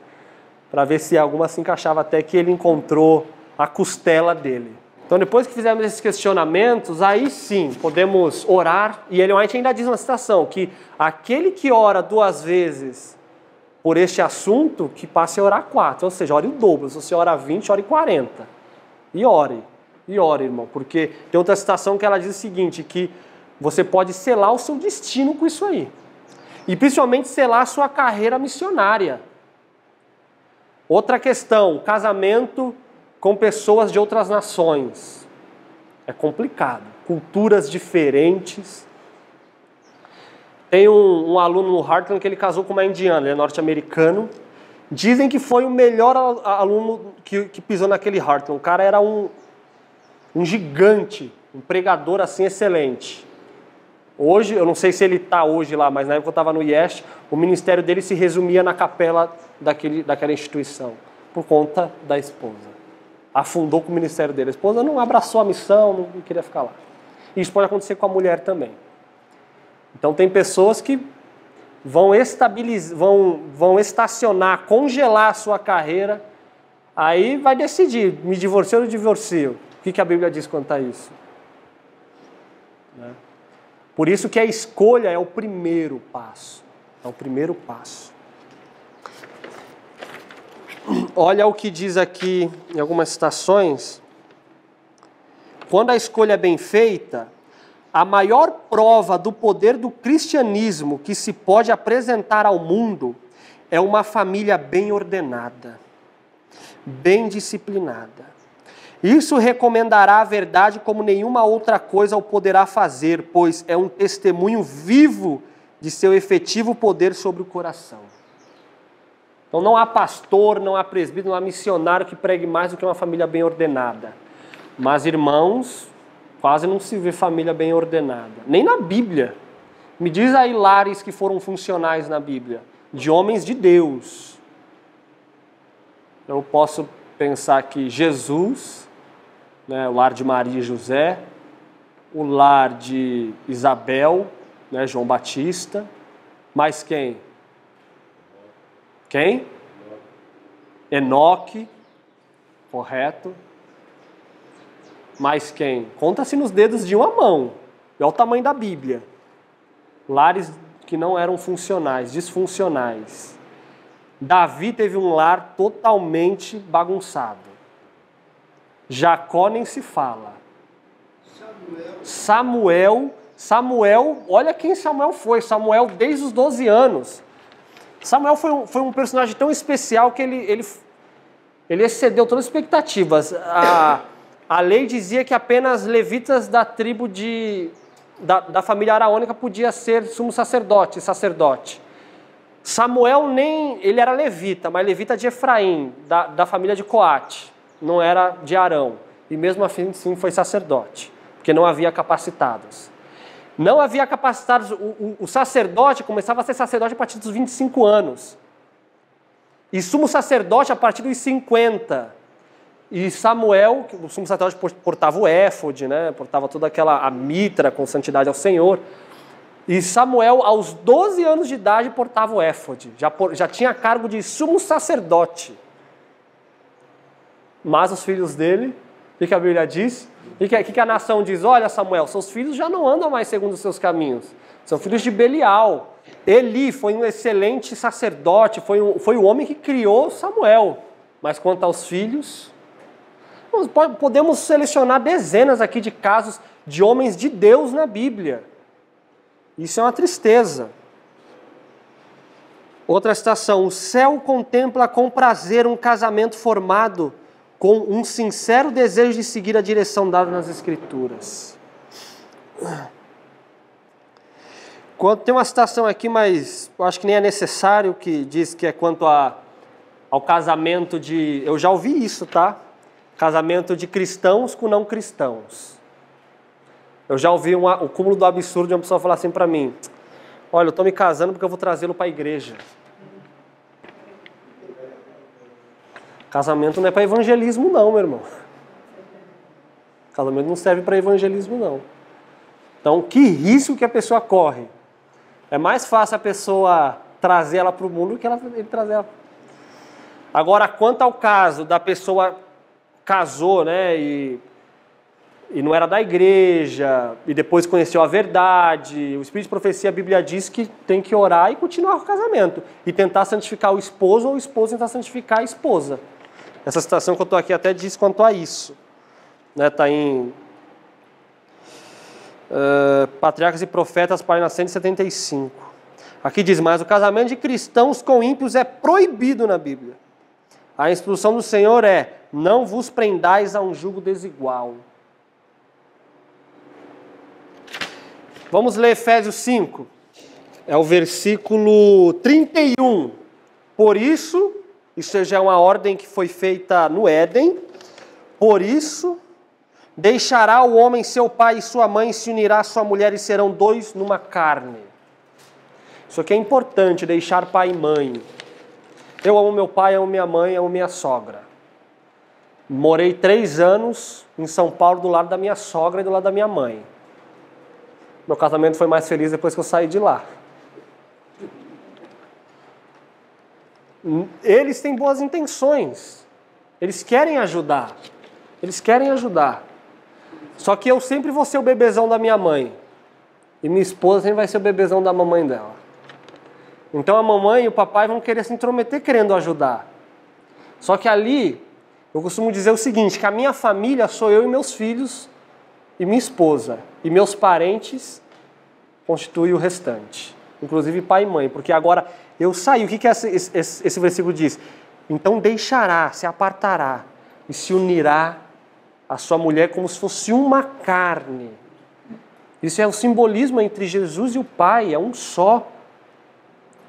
Speaker 1: para ver se alguma se encaixava, até que ele encontrou a costela dele. Então, depois que fizermos esses questionamentos, aí sim podemos orar. E ele White ainda diz uma citação: que aquele que ora duas vezes por este assunto, que passe a orar quatro. Ou seja, ore o dobro. Se você ora 20, ore 40. E ore. E ore, irmão. Porque tem outra citação que ela diz o seguinte: que você pode selar o seu destino com isso aí. E principalmente selar a sua carreira missionária. Outra questão, casamento com pessoas de outras nações. É complicado. Culturas diferentes. Tem um, um aluno no Hartland que ele casou com uma indiana, ele é norte-americano. Dizem que foi o melhor aluno que, que pisou naquele Hartland. O cara era um, um gigante, um pregador assim excelente. Hoje, eu não sei se ele está hoje lá, mas na época eu estava no IEST, o ministério dele se resumia na capela daquele, daquela instituição, por conta da esposa. Afundou com o ministério dele. A esposa não abraçou a missão, não queria ficar lá. Isso pode acontecer com a mulher também. Então tem pessoas que vão estabilizar, vão, vão estacionar, congelar a sua carreira, aí vai decidir, me divorcio ou divorcio. O que, que a Bíblia diz quanto a isso? Né? Por isso que a escolha é o primeiro passo. É o primeiro passo. Olha o que diz aqui em algumas citações. Quando a escolha é bem feita, a maior prova do poder do cristianismo que se pode apresentar ao mundo é uma família bem ordenada, bem disciplinada isso recomendará a verdade como nenhuma outra coisa o poderá fazer, pois é um testemunho vivo de seu efetivo poder sobre o coração. Então não há pastor, não há presbítero, não há missionário que pregue mais do que uma família bem ordenada. Mas irmãos, quase não se vê família bem ordenada. Nem na Bíblia. Me diz aí lares que foram funcionais na Bíblia, de homens de Deus. Eu posso pensar que Jesus né, o lar de Maria e José, o lar de Isabel, né, João Batista, mais quem? Quem? Enoque, correto. Mais quem? Conta-se nos dedos de uma mão. É o tamanho da Bíblia. Lares que não eram funcionais, disfuncionais. Davi teve um lar totalmente bagunçado. Jacó nem se fala. Samuel, Samuel, olha quem Samuel foi. Samuel desde os 12 anos. Samuel foi um, foi um personagem tão especial que ele, ele, ele excedeu todas as expectativas. A, a lei dizia que apenas levitas da tribo de, da, da família araônica podia ser sumo sacerdote, sacerdote. Samuel nem, ele era levita, mas levita de Efraim, da, da família de Coate não era de Arão, e mesmo assim sim foi sacerdote, porque não havia capacitados. Não havia capacitados, o, o, o sacerdote começava a ser sacerdote a partir dos 25 anos, e sumo sacerdote a partir dos 50. E Samuel, o sumo sacerdote portava o éfode, né? portava toda aquela a mitra com santidade ao Senhor. E Samuel, aos 12 anos de idade, portava o éfode, já, já tinha cargo de sumo sacerdote. Mas os filhos dele, o que a Bíblia diz? O que, que a nação diz? Olha, Samuel, seus filhos já não andam mais segundo os seus caminhos. São filhos de Belial. Eli foi um excelente sacerdote, foi, um, foi o homem que criou Samuel. Mas quanto aos filhos, podemos selecionar dezenas aqui de casos de homens de Deus na Bíblia. Isso é uma tristeza. Outra citação: O céu contempla com prazer um casamento formado com um sincero desejo de seguir a direção dada nas Escrituras. Quando, tem uma citação aqui, mas eu acho que nem é necessário, que diz que é quanto a, ao casamento de. Eu já ouvi isso, tá? Casamento de cristãos com não cristãos. Eu já ouvi o cúmulo do absurdo de uma pessoa falar assim para mim: Olha, eu estou me casando porque eu vou trazê-lo para a igreja. Casamento não é para evangelismo, não, meu irmão. Casamento não serve para evangelismo, não. Então, que risco que a pessoa corre? É mais fácil a pessoa trazer ela para o mundo do que ela, ele trazer ela. Agora, quanto ao caso da pessoa casou, né, e, e não era da igreja, e depois conheceu a verdade, o Espírito de Profecia, a Bíblia diz que tem que orar e continuar o casamento, e tentar santificar o esposo ou o esposo tentar santificar a esposa. Essa citação que eu estou aqui até diz quanto a isso. Está né, tá em uh, Patriarcas e Profetas, página 175. Aqui diz mais: o casamento de cristãos com ímpios é proibido na Bíblia. A instrução do Senhor é: não vos prendais a um jugo desigual. Vamos ler Efésios 5. É o versículo 31. Por isso, isso já é uma ordem que foi feita no Éden. Por isso, Deixará o homem seu pai e sua mãe, se unirá à sua mulher e serão dois numa carne. Isso aqui é importante, deixar pai e mãe. Eu amo meu pai, amo minha mãe, amo minha sogra. Morei três anos em São Paulo do lado da minha sogra e do lado da minha mãe. Meu casamento foi mais feliz depois que eu saí de lá. Eles têm boas intenções. Eles querem ajudar. Eles querem ajudar. Só que eu sempre vou ser o bebezão da minha mãe. E minha esposa sempre vai ser o bebezão da mamãe dela. Então a mamãe e o papai vão querer se intrometer querendo ajudar. Só que ali, eu costumo dizer o seguinte, que a minha família sou eu e meus filhos e minha esposa. E meus parentes constituem o restante. Inclusive pai e mãe. Porque agora eu saí. O que, que esse, esse, esse versículo diz? Então deixará, se apartará e se unirá a sua mulher como se fosse uma carne. Isso é o simbolismo entre Jesus e o Pai, é um só,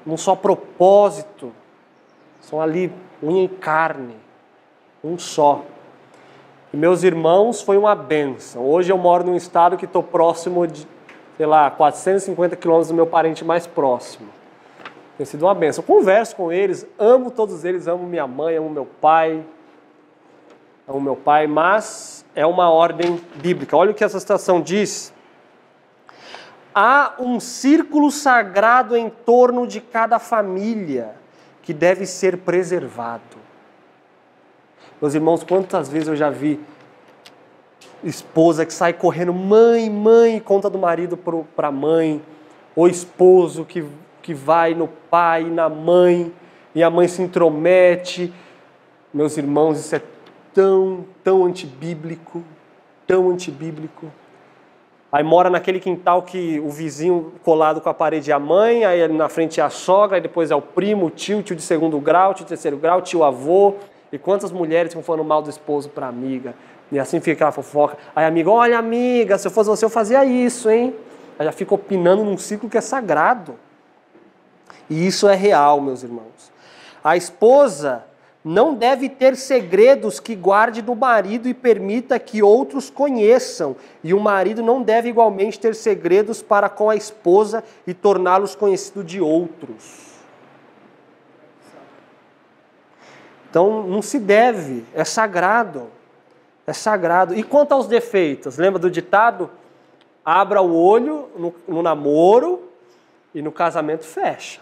Speaker 1: um só propósito. São ali unha e carne, um só. E meus irmãos, foi uma benção. Hoje eu moro num estado que estou próximo de, sei lá, 450 quilômetros do meu parente mais próximo. Tem sido uma benção. Eu converso com eles, amo todos eles, amo minha mãe, amo meu pai, ao meu pai, mas é uma ordem bíblica. Olha o que essa citação diz. Há um círculo sagrado em torno de cada família que deve ser preservado. Meus irmãos, quantas vezes eu já vi esposa que sai correndo, mãe, mãe, conta do marido para mãe, ou esposo que, que vai no pai, na mãe, e a mãe se intromete. Meus irmãos, isso é tão, tão antibíblico, tão antibíblico. Aí mora naquele quintal que o vizinho colado com a parede é a mãe, aí na frente é a sogra, aí depois é o primo, o tio, tio de segundo grau, tio de terceiro grau, tio avô. E quantas mulheres ficam falando mal do esposo para amiga. E assim fica aquela fofoca. Aí a amiga, olha amiga, se eu fosse você eu fazia isso, hein? Aí já fica opinando num ciclo que é sagrado. E isso é real, meus irmãos. A esposa não deve ter segredos que guarde do marido e permita que outros conheçam, e o marido não deve igualmente ter segredos para com a esposa e torná-los conhecidos de outros. Então não se deve, é sagrado. É sagrado. E quanto aos defeitos? Lembra do ditado? Abra o olho no, no namoro e no casamento fecha.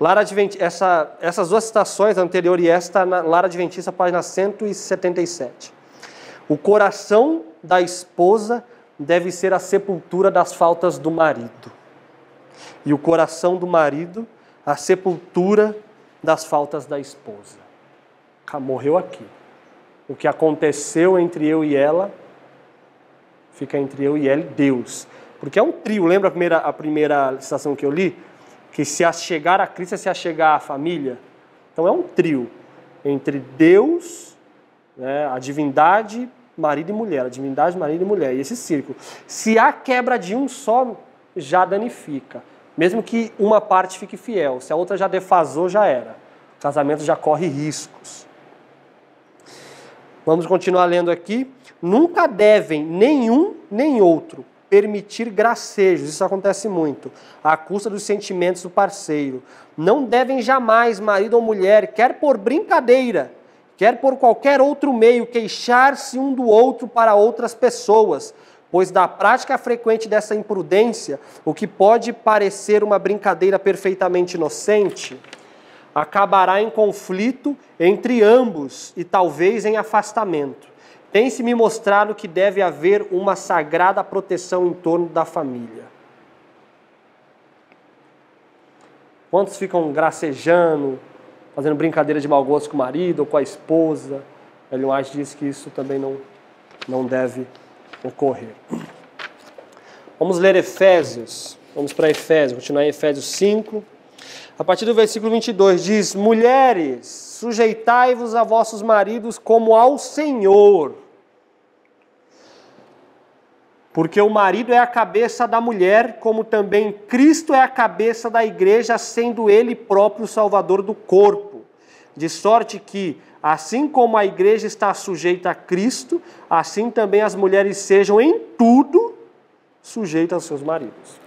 Speaker 1: Lara Adventista, essa, essas duas citações, a anterior e esta, na Lara Adventista, página 177. O coração da esposa deve ser a sepultura das faltas do marido. E o coração do marido, a sepultura das faltas da esposa. Morreu aqui. O que aconteceu entre eu e ela, fica entre eu e ela e Deus. Porque é um trio, lembra a primeira, a primeira citação que eu li? que se achegar a Cristo é se achegar à família. Então é um trio entre Deus, Né? A divindade, marido e mulher. A divindade, marido e mulher. E esse círculo. Se há quebra de um só, já danifica. Mesmo que uma parte fique fiel. Se a outra já defasou, já era. O casamento já corre riscos. Vamos continuar lendo aqui. Nunca devem nenhum nem outro permitir gracejos, isso acontece muito, à custa dos sentimentos do parceiro. Não devem jamais, marido ou mulher, quer por brincadeira, quer por qualquer outro meio, queixar-se um do outro para outras pessoas, pois da prática frequente dessa imprudência, o que pode parecer uma brincadeira perfeitamente inocente, acabará em conflito entre ambos e talvez em afastamento. Tem-se me mostrado que deve haver uma sagrada proteção em torno da família. Quantos ficam gracejando, fazendo brincadeira de mau gosto com o marido ou com a esposa? Ellen diz que isso também não, não deve ocorrer. Vamos ler Efésios. Vamos para Efésios, continuar em Efésios 5. A partir do versículo 22 diz: Mulheres, sujeitai-vos a vossos maridos como ao Senhor. Porque o marido é a cabeça da mulher, como também Cristo é a cabeça da igreja, sendo ele próprio o salvador do corpo. De sorte que, assim como a igreja está sujeita a Cristo, assim também as mulheres sejam em tudo sujeitas aos seus maridos.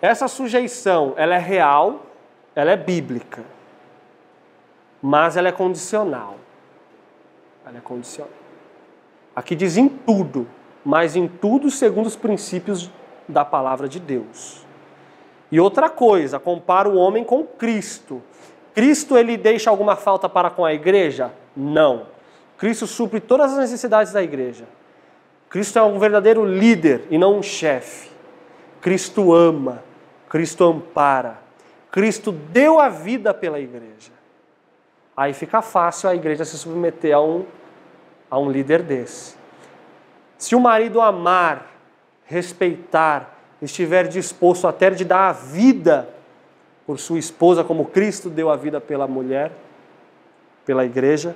Speaker 1: Essa sujeição, ela é real, ela é bíblica, mas ela é condicional. Ela é condicional. Aqui diz em tudo, mas em tudo segundo os princípios da palavra de Deus. E outra coisa, compara o homem com Cristo. Cristo ele deixa alguma falta para com a igreja? Não. Cristo supre todas as necessidades da igreja. Cristo é um verdadeiro líder e não um chefe. Cristo ama, Cristo ampara. Cristo deu a vida pela igreja. Aí fica fácil a igreja se submeter a um, a um líder desse. Se o marido amar, respeitar, estiver disposto até de dar a vida por sua esposa, como Cristo deu a vida pela mulher, pela igreja,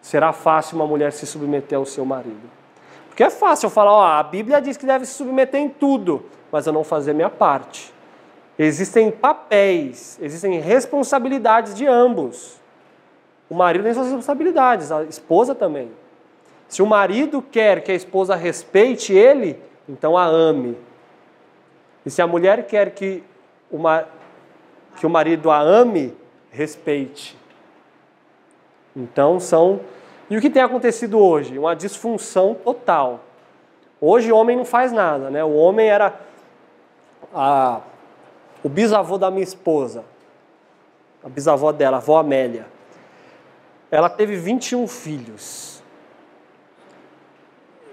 Speaker 1: será fácil uma mulher se submeter ao seu marido. Porque é fácil falar, ó, a Bíblia diz que deve se submeter em tudo, mas eu não fazer minha parte. Existem papéis, existem responsabilidades de ambos. O marido tem suas responsabilidades, a esposa também. Se o marido quer que a esposa respeite ele, então a ame. E se a mulher quer que o, que o marido a ame, respeite. Então são. E o que tem acontecido hoje? Uma disfunção total. Hoje o homem não faz nada, né? O homem era a o bisavô da minha esposa, a bisavó dela, a avó Amélia, ela teve 21 filhos.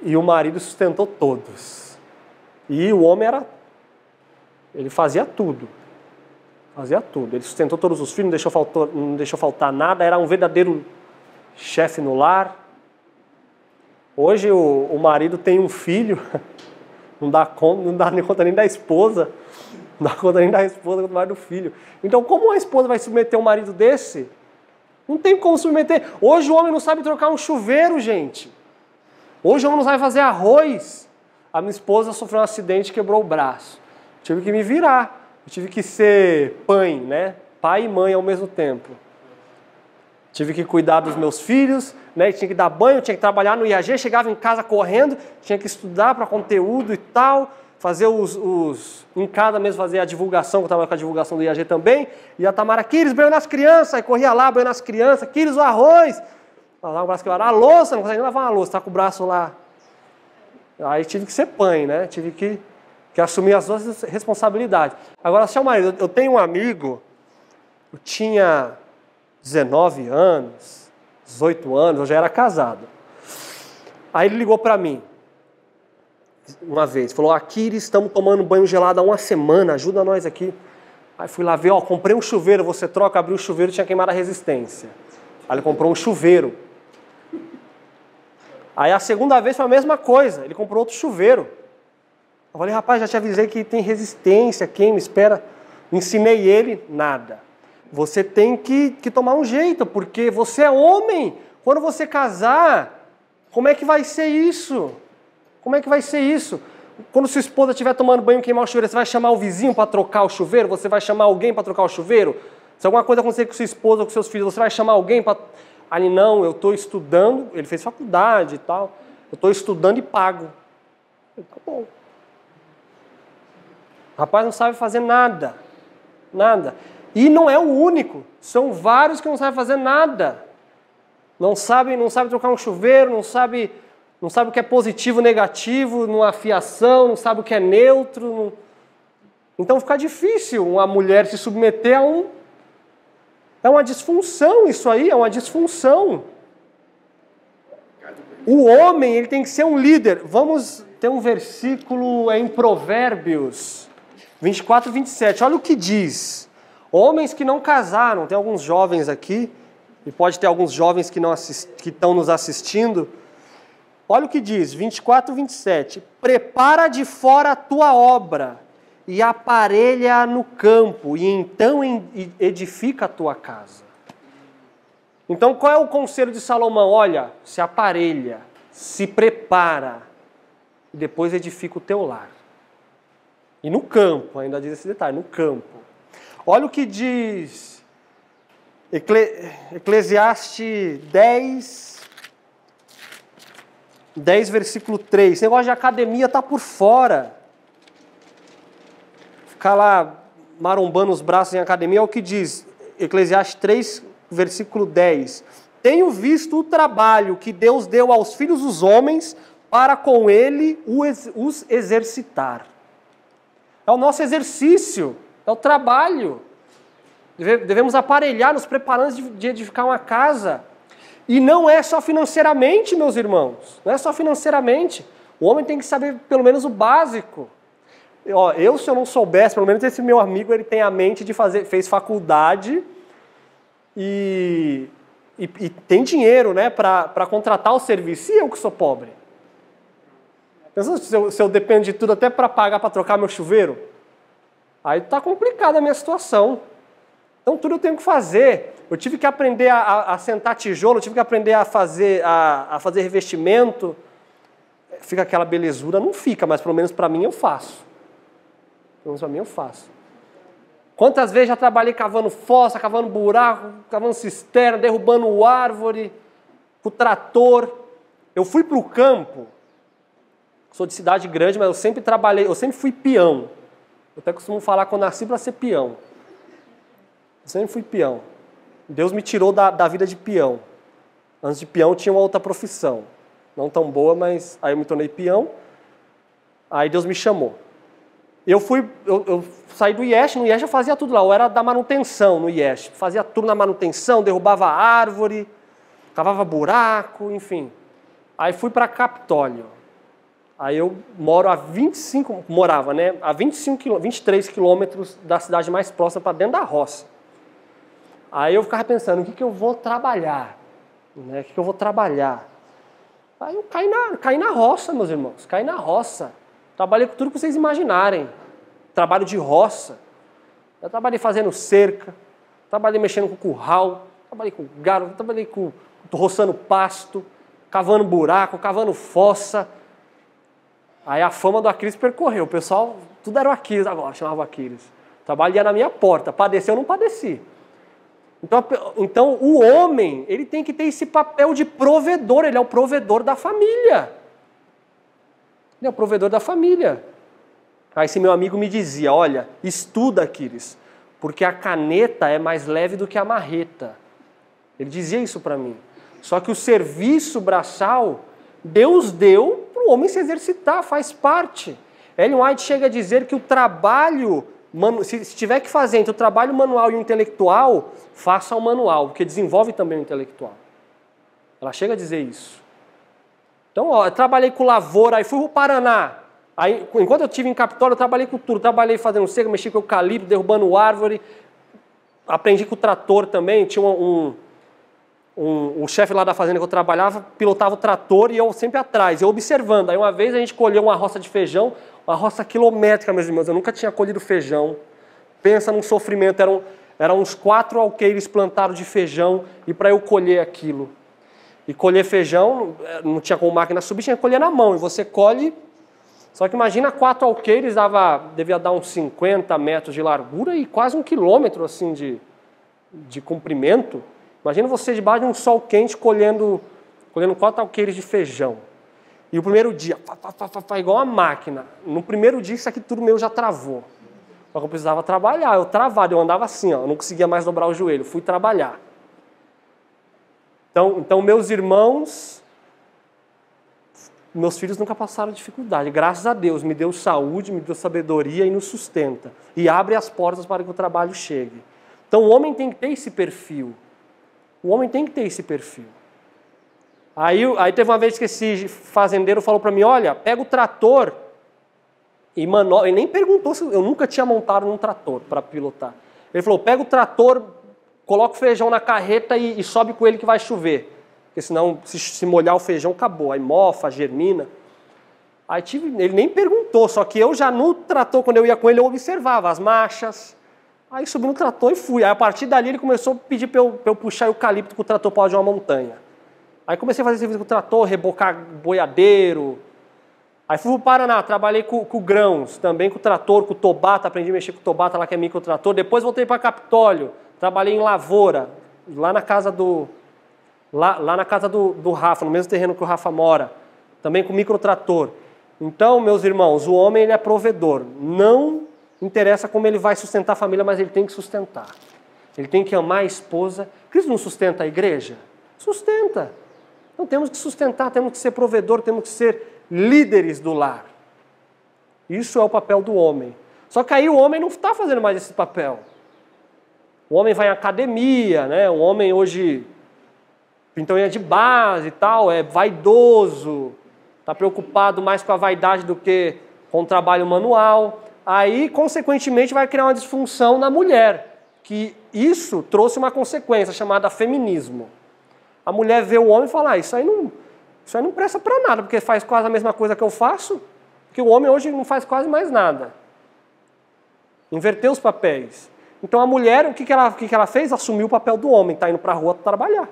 Speaker 1: E o marido sustentou todos. E o homem era. Ele fazia tudo. Fazia tudo. Ele sustentou todos os filhos, não deixou, faltou, não deixou faltar nada, era um verdadeiro chefe no lar. Hoje o, o marido tem um filho, [LAUGHS] não dá, conta, não dá nem conta nem da esposa. Não dá conta nem da esposa, quanto mais do filho. Então, como a esposa vai submeter um marido desse? Não tem como submeter. Hoje o homem não sabe trocar um chuveiro, gente. Hoje o homem não sabe fazer arroz. A minha esposa sofreu um acidente e quebrou o braço. Tive que me virar. Eu tive que ser pai, né? Pai e mãe ao mesmo tempo. Tive que cuidar dos meus filhos, né? tinha que dar banho, tinha que trabalhar no IAG, chegava em casa correndo, tinha que estudar para conteúdo e tal fazer os, os, em casa mesmo fazer a divulgação, que eu estava com a divulgação do IAG também, e a Tamara, Quiris, banho nas crianças, aí corria lá, banho nas crianças, Quiris, o arroz, lá o braço que a louça, não consegue nem lavar uma louça, tá com o braço lá. Aí tive que ser pai, né? Tive que, que assumir as duas responsabilidades. Agora, seu marido, eu tenho um amigo, eu tinha 19 anos, 18 anos, eu já era casado. Aí ele ligou para mim, uma vez, falou: Aqui estamos tomando banho gelado há uma semana, ajuda nós aqui. Aí fui lá ver, ó, comprei um chuveiro, você troca, abriu o chuveiro tinha queimado a resistência. Aí ele comprou um chuveiro. Aí a segunda vez foi a mesma coisa, ele comprou outro chuveiro. Eu falei, rapaz, já te avisei que tem resistência, queima, espera. Ensinei ele, nada. Você tem que, que tomar um jeito, porque você é homem. Quando você casar, como é que vai ser isso? Como é que vai ser isso? Quando sua esposa estiver tomando banho e queimar o chuveiro, você vai chamar o vizinho para trocar o chuveiro? Você vai chamar alguém para trocar o chuveiro? Se alguma coisa acontecer com sua esposa ou com seus filhos, você vai chamar alguém para. Ali, não, eu estou estudando, ele fez faculdade e tal. Eu estou estudando e pago. Tá bom. O rapaz não sabe fazer nada. Nada. E não é o único. São vários que não sabem fazer nada. Não sabe, não sabe trocar um chuveiro, não sabe, não sabe o que é positivo, negativo, numa fiação, não sabe o que é neutro. Não... Então fica difícil uma mulher se submeter a um. É uma disfunção isso aí, é uma disfunção. O homem ele tem que ser um líder. Vamos ter um versículo em Provérbios 24, 27. Olha o que diz. Homens que não casaram, tem alguns jovens aqui, e pode ter alguns jovens que, não assist, que estão nos assistindo. Olha o que diz, 24, 27. Prepara de fora a tua obra e aparelha no campo, e então edifica a tua casa. Então, qual é o conselho de Salomão? Olha, se aparelha, se prepara, e depois edifica o teu lar. E no campo, ainda diz esse detalhe, no campo. Olha o que diz Ecle, Eclesiastes 10, 10, versículo 3. Esse negócio de academia está por fora. Ficar lá marombando os braços em academia é o que diz Eclesiastes 3, versículo 10. Tenho visto o trabalho que Deus deu aos filhos dos homens para com ele os exercitar. É o nosso exercício, é o trabalho. Devemos aparelhar, nos preparando de edificar uma casa. E não é só financeiramente, meus irmãos. Não é só financeiramente. O homem tem que saber pelo menos o básico. Eu, se eu não soubesse, pelo menos esse meu amigo, ele tem a mente de fazer, fez faculdade e, e, e tem dinheiro né, para contratar o serviço. E eu que sou pobre? Pensa se eu, se eu dependo de tudo até para pagar para trocar meu chuveiro? Aí está complicada a minha situação. Então tudo eu tenho que fazer. Eu tive que aprender a, a, a sentar tijolo, eu tive que aprender a fazer, a, a fazer revestimento. Fica aquela belezura? Não fica, mas pelo menos para mim eu faço. Pelo menos para mim eu faço. Quantas vezes já trabalhei cavando fossa, cavando buraco, cavando cisterna, derrubando árvore, com o trator. Eu fui para o campo, sou de cidade grande, mas eu sempre trabalhei, eu sempre fui peão. Eu até costumo falar que eu nasci para ser peão. Eu sempre fui peão. Deus me tirou da, da vida de peão. Antes de peão tinha uma outra profissão. Não tão boa, mas aí eu me tornei peão. Aí Deus me chamou. Eu fui, eu, eu saí do IES, no IES eu fazia tudo lá, eu era da manutenção no IES. Fazia tudo na manutenção, derrubava árvore, cavava buraco, enfim. Aí fui para Capitólio. Aí eu moro a 25, morava, né? A 25, 23 quilômetros da cidade mais próxima para dentro da roça. Aí eu ficava pensando, o que, que eu vou trabalhar? Né? O que, que eu vou trabalhar? Aí eu caí na, caí na roça, meus irmãos, caí na roça. Trabalhei com tudo que vocês imaginarem. Trabalho de roça. Eu trabalhei fazendo cerca, trabalhei mexendo com curral, trabalhei com gado, trabalhei com roçando pasto, cavando buraco, cavando fossa. Aí a fama do Aquiles percorreu. O pessoal, tudo era o Aquiles agora, chamava Aquiles. O na minha porta. Padeceu, eu não padeci. Então, então o homem, ele tem que ter esse papel de provedor, ele é o provedor da família. Ele é o provedor da família. Aí esse meu amigo me dizia: olha, estuda, Aquiles, porque a caneta é mais leve do que a marreta. Ele dizia isso para mim. Só que o serviço braçal, Deus deu o homem se exercitar, faz parte. Ellen White chega a dizer que o trabalho, se tiver que fazer entre o trabalho manual e o intelectual, faça o manual, porque desenvolve também o intelectual. Ela chega a dizer isso. Então, ó, eu trabalhei com lavoura, aí fui para o Paraná. Aí, enquanto eu estive em Capitólio, eu trabalhei com tudo. Trabalhei fazendo seca, mexi com eucalipto, derrubando árvore. Aprendi com o trator também. Tinha um, um, um, um chefe lá da fazenda que eu trabalhava, pilotava o trator e eu sempre atrás, eu observando. Aí uma vez a gente colheu uma roça de feijão, uma roça quilométrica, meus irmãos. Eu nunca tinha colhido feijão. Pensa num sofrimento. Eram, eram uns quatro alqueires plantados de feijão e para eu colher aquilo. E colher feijão, eh, não tinha como máquina subir, tinha que colher na mão. E você colhe. Só que imagina quatro alqueires, dava, devia dar uns 50 metros de largura e quase um quilômetro assim de, de comprimento. Imagina você debaixo de um sol quente colhendo, colhendo quatro alqueires de feijão. E o primeiro dia, pá, pá, pá, pá, igual uma máquina. No primeiro dia, isso aqui tudo meu já travou. Só que eu precisava trabalhar. Eu travado, eu andava assim, ó, eu não conseguia mais dobrar o joelho. Fui trabalhar. Então, então, meus irmãos, meus filhos nunca passaram dificuldade. Graças a Deus, me deu saúde, me deu sabedoria e nos sustenta. E abre as portas para que o trabalho chegue. Então, o homem tem que ter esse perfil. O homem tem que ter esse perfil. Aí, aí teve uma vez que esse fazendeiro falou para mim: Olha, pega o trator e manobra. Ele nem perguntou se eu nunca tinha montado num trator para pilotar. Ele falou: Pega o trator, coloca o feijão na carreta e, e sobe com ele que vai chover. Porque senão, se, se molhar o feijão, acabou. Aí mofa, germina. Aí tive, ele nem perguntou, só que eu já no trator, quando eu ia com ele, eu observava as marchas. Aí subi no trator e fui. Aí a partir dali ele começou a pedir para eu, eu, puxar eucalipto com o trator para de uma montanha. Aí comecei a fazer serviço com o trator, rebocar boiadeiro. Aí fui para o Paraná, trabalhei com, com, grãos, também com trator, com tobata, aprendi a mexer com tobata lá que é microtrator. Depois voltei para Capitólio, Trabalhei em lavoura, lá na casa do lá, lá na casa do, do Rafa, no mesmo terreno que o Rafa mora, também com microtrator. Então, meus irmãos, o homem ele é provedor. Não interessa como ele vai sustentar a família, mas ele tem que sustentar. Ele tem que amar a esposa. Cristo não sustenta a igreja? Sustenta. Então temos que sustentar, temos que ser provedor, temos que ser líderes do lar. Isso é o papel do homem. Só que aí o homem não está fazendo mais esse papel. O homem vai à academia, né? O homem hoje é de base e tal, é vaidoso, está preocupado mais com a vaidade do que com o trabalho manual. Aí, consequentemente, vai criar uma disfunção na mulher, que isso trouxe uma consequência chamada feminismo. A mulher vê o homem e fala: ah, isso aí não, isso aí não presta para nada, porque faz quase a mesma coisa que eu faço, porque o homem hoje não faz quase mais nada. Inverteu os papéis. Então a mulher, o que, que, ela, o que, que ela fez? Assumiu o papel do homem, está indo para a rua trabalhar.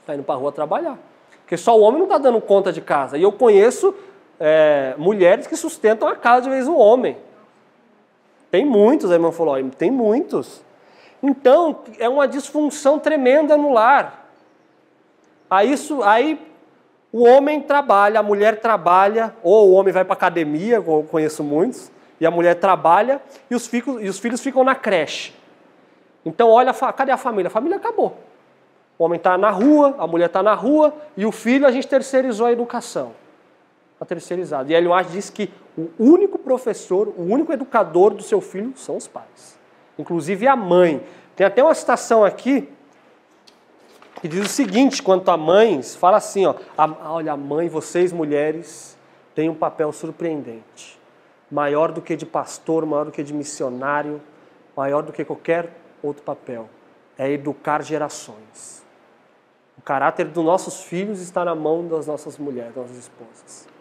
Speaker 1: Está indo para a rua trabalhar. Porque só o homem não está dando conta de casa. E eu conheço é, mulheres que sustentam a casa de vez o homem. Tem muitos, a irmã falou, tem muitos. Então, é uma disfunção tremenda no lar. Aí, isso, aí o homem trabalha, a mulher trabalha, ou o homem vai para academia, eu conheço muitos, e a mulher trabalha e os, filhos, e os filhos ficam na creche. Então, olha, cadê a família? A família acabou. O homem está na rua, a mulher está na rua e o filho a gente terceirizou a educação. Está terceirizado. E Ellen White diz que o único professor, o único educador do seu filho são os pais. Inclusive a mãe. Tem até uma citação aqui que diz o seguinte quanto a mães, fala assim, ó, olha, a mãe, vocês mulheres, têm um papel surpreendente maior do que de pastor, maior do que de missionário, maior do que qualquer outro papel. É educar gerações. O caráter dos nossos filhos está na mão das nossas mulheres, das nossas esposas.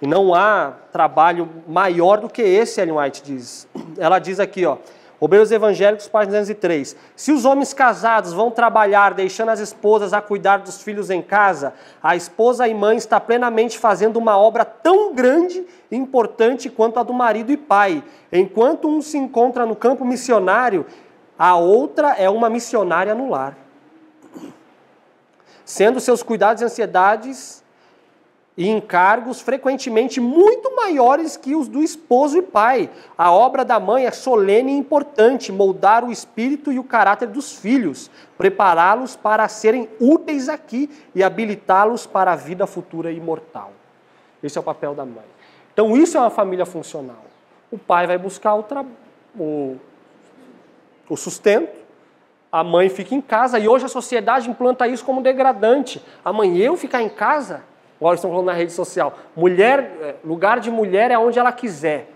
Speaker 1: E não há trabalho maior do que esse, Ellen White diz. Ela diz aqui, ó, Obreiros Evangélicos, página 203. Se os homens casados vão trabalhar, deixando as esposas a cuidar dos filhos em casa, a esposa e mãe está plenamente fazendo uma obra tão grande e importante quanto a do marido e pai. Enquanto um se encontra no campo missionário, a outra é uma missionária no lar. Sendo seus cuidados e ansiedades e encargos frequentemente muito maiores que os do esposo e pai. A obra da mãe é solene e importante, moldar o espírito e o caráter dos filhos, prepará-los para serem úteis aqui e habilitá-los para a vida futura imortal. Esse é o papel da mãe. Então, isso é uma família funcional. O pai vai buscar o, o, o sustento, a mãe fica em casa, e hoje a sociedade implanta isso como degradante. Amanhã eu ficar em casa Agora estão falando na rede social. Mulher, é, lugar de mulher é onde ela quiser.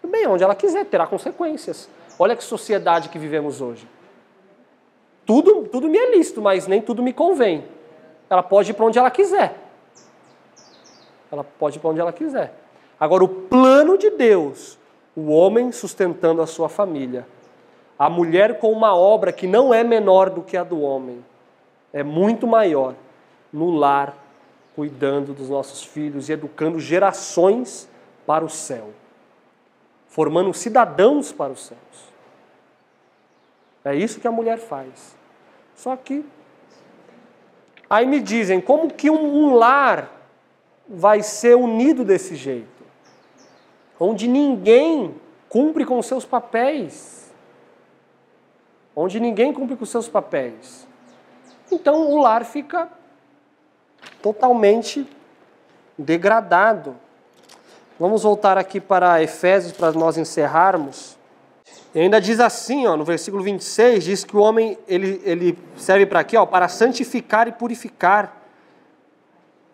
Speaker 1: Tudo bem, onde ela quiser, terá consequências. Olha que sociedade que vivemos hoje. Tudo, tudo me é lícito, mas nem tudo me convém. Ela pode ir para onde ela quiser. Ela pode ir para onde ela quiser. Agora, o plano de Deus, o homem sustentando a sua família, a mulher com uma obra que não é menor do que a do homem, é muito maior no lar, cuidando dos nossos filhos e educando gerações para o céu, formando cidadãos para os céus. É isso que a mulher faz. Só que aí me dizem como que um, lar vai ser unido desse jeito, onde ninguém cumpre com seus papéis, onde ninguém cumpre com seus papéis. Então o lar fica totalmente degradado. Vamos voltar aqui para Efésios para nós encerrarmos. E ainda diz assim, ó, no versículo 26, diz que o homem ele, ele serve para quê? Ó, para santificar e purificar.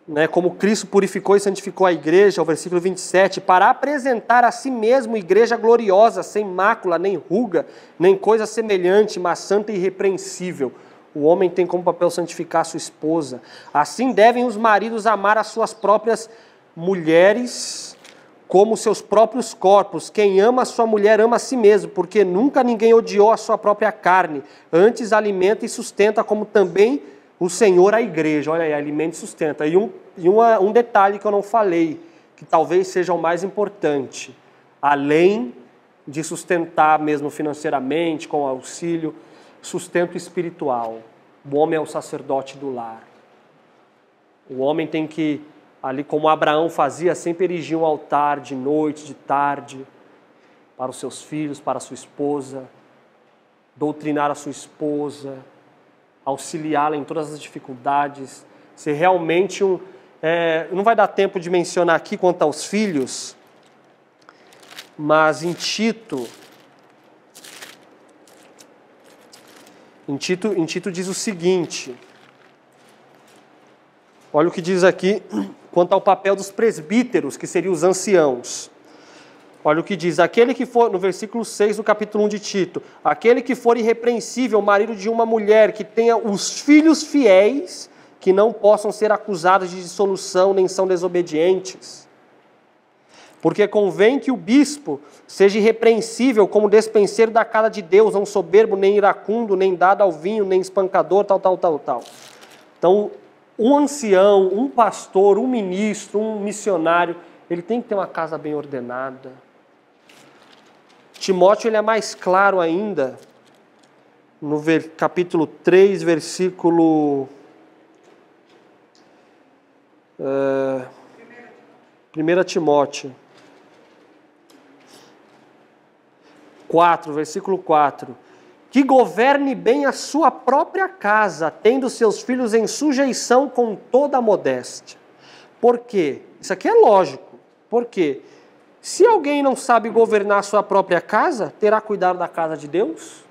Speaker 1: Né, como Cristo purificou e santificou a igreja, o versículo 27, para apresentar a si mesmo igreja gloriosa, sem mácula, nem ruga, nem coisa semelhante, mas santa e irrepreensível. O homem tem como papel santificar sua esposa. Assim devem os maridos amar as suas próprias mulheres como seus próprios corpos. Quem ama a sua mulher ama a si mesmo, porque nunca ninguém odiou a sua própria carne. Antes alimenta e sustenta, como também o Senhor a igreja. Olha aí, alimenta e sustenta. E um, e uma, um detalhe que eu não falei, que talvez seja o mais importante, além de sustentar mesmo financeiramente, com auxílio, sustento espiritual. O homem é o sacerdote do lar. O homem tem que ali como Abraão fazia, sempre erigia um altar de noite, de tarde, para os seus filhos, para a sua esposa, doutrinar a sua esposa, auxiliá-la em todas as dificuldades, ser realmente um. É, não vai dar tempo de mencionar aqui quanto aos filhos, mas em Tito, em Tito, em Tito diz o seguinte: olha o que diz aqui quanto ao papel dos presbíteros, que seriam os anciãos. Olha o que diz: aquele que for, no versículo 6 do capítulo 1 de Tito, aquele que for irrepreensível, marido de uma mulher, que tenha os filhos fiéis, que não possam ser acusados de dissolução, nem são desobedientes. Porque convém que o bispo seja irrepreensível como despenseiro da casa de Deus, não soberbo, nem iracundo, nem dado ao vinho, nem espancador, tal, tal, tal, tal. Então, um ancião, um pastor, um ministro, um missionário, ele tem que ter uma casa bem ordenada. Timóteo ele é mais claro ainda, no capítulo 3, versículo. Uh, eh, 1 Timóteo 4, versículo 4 que governe bem a sua própria casa, tendo seus filhos em sujeição com toda a modéstia. Por quê? Isso aqui é lógico. Por quê? Se alguém não sabe governar a sua própria casa, terá cuidado da casa de Deus?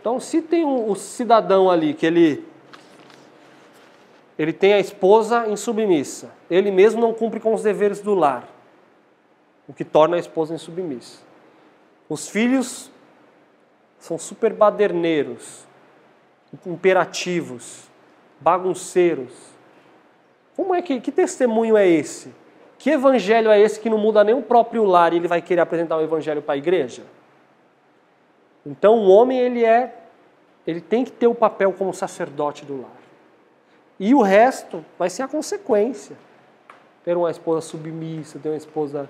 Speaker 1: Então, se tem um, um cidadão ali que ele ele tem a esposa insubmissa, ele mesmo não cumpre com os deveres do lar, o que torna a esposa insubmissa. Os filhos são super baderneiros, imperativos, bagunceiros. Como é que, que testemunho é esse? Que evangelho é esse que não muda nem o próprio lar e ele vai querer apresentar o evangelho para a igreja? Então o homem ele é ele tem que ter o papel como sacerdote do lar. E o resto vai ser a consequência. Ter uma esposa submissa, ter uma esposa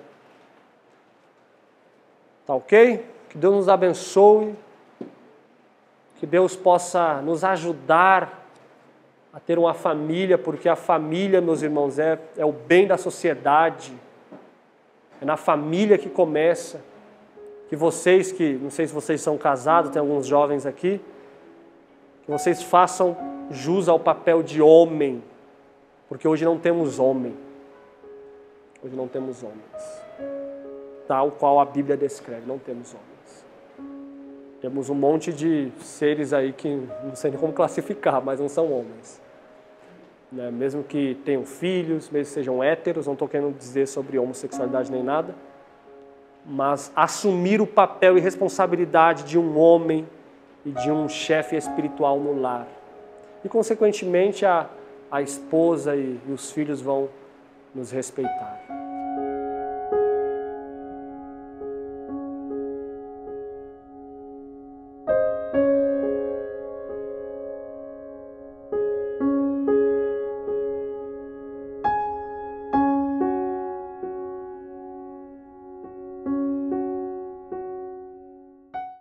Speaker 1: Tá OK? Que Deus nos abençoe. Que Deus possa nos ajudar a ter uma família, porque a família, meus irmãos, é, é o bem da sociedade. É na família que começa. Que vocês, que não sei se vocês são casados, tem alguns jovens aqui, que vocês façam jus ao papel de homem, porque hoje não temos homem. Hoje não temos homens. Tal qual a Bíblia descreve, não temos homens. Temos um monte de seres aí que não sei nem como classificar, mas não são homens. Né? Mesmo que tenham filhos, mesmo que sejam héteros, não estou querendo dizer sobre homossexualidade nem nada, mas assumir o papel e responsabilidade de um homem e de um chefe espiritual no lar. E, consequentemente, a, a esposa e, e os filhos vão nos respeitar.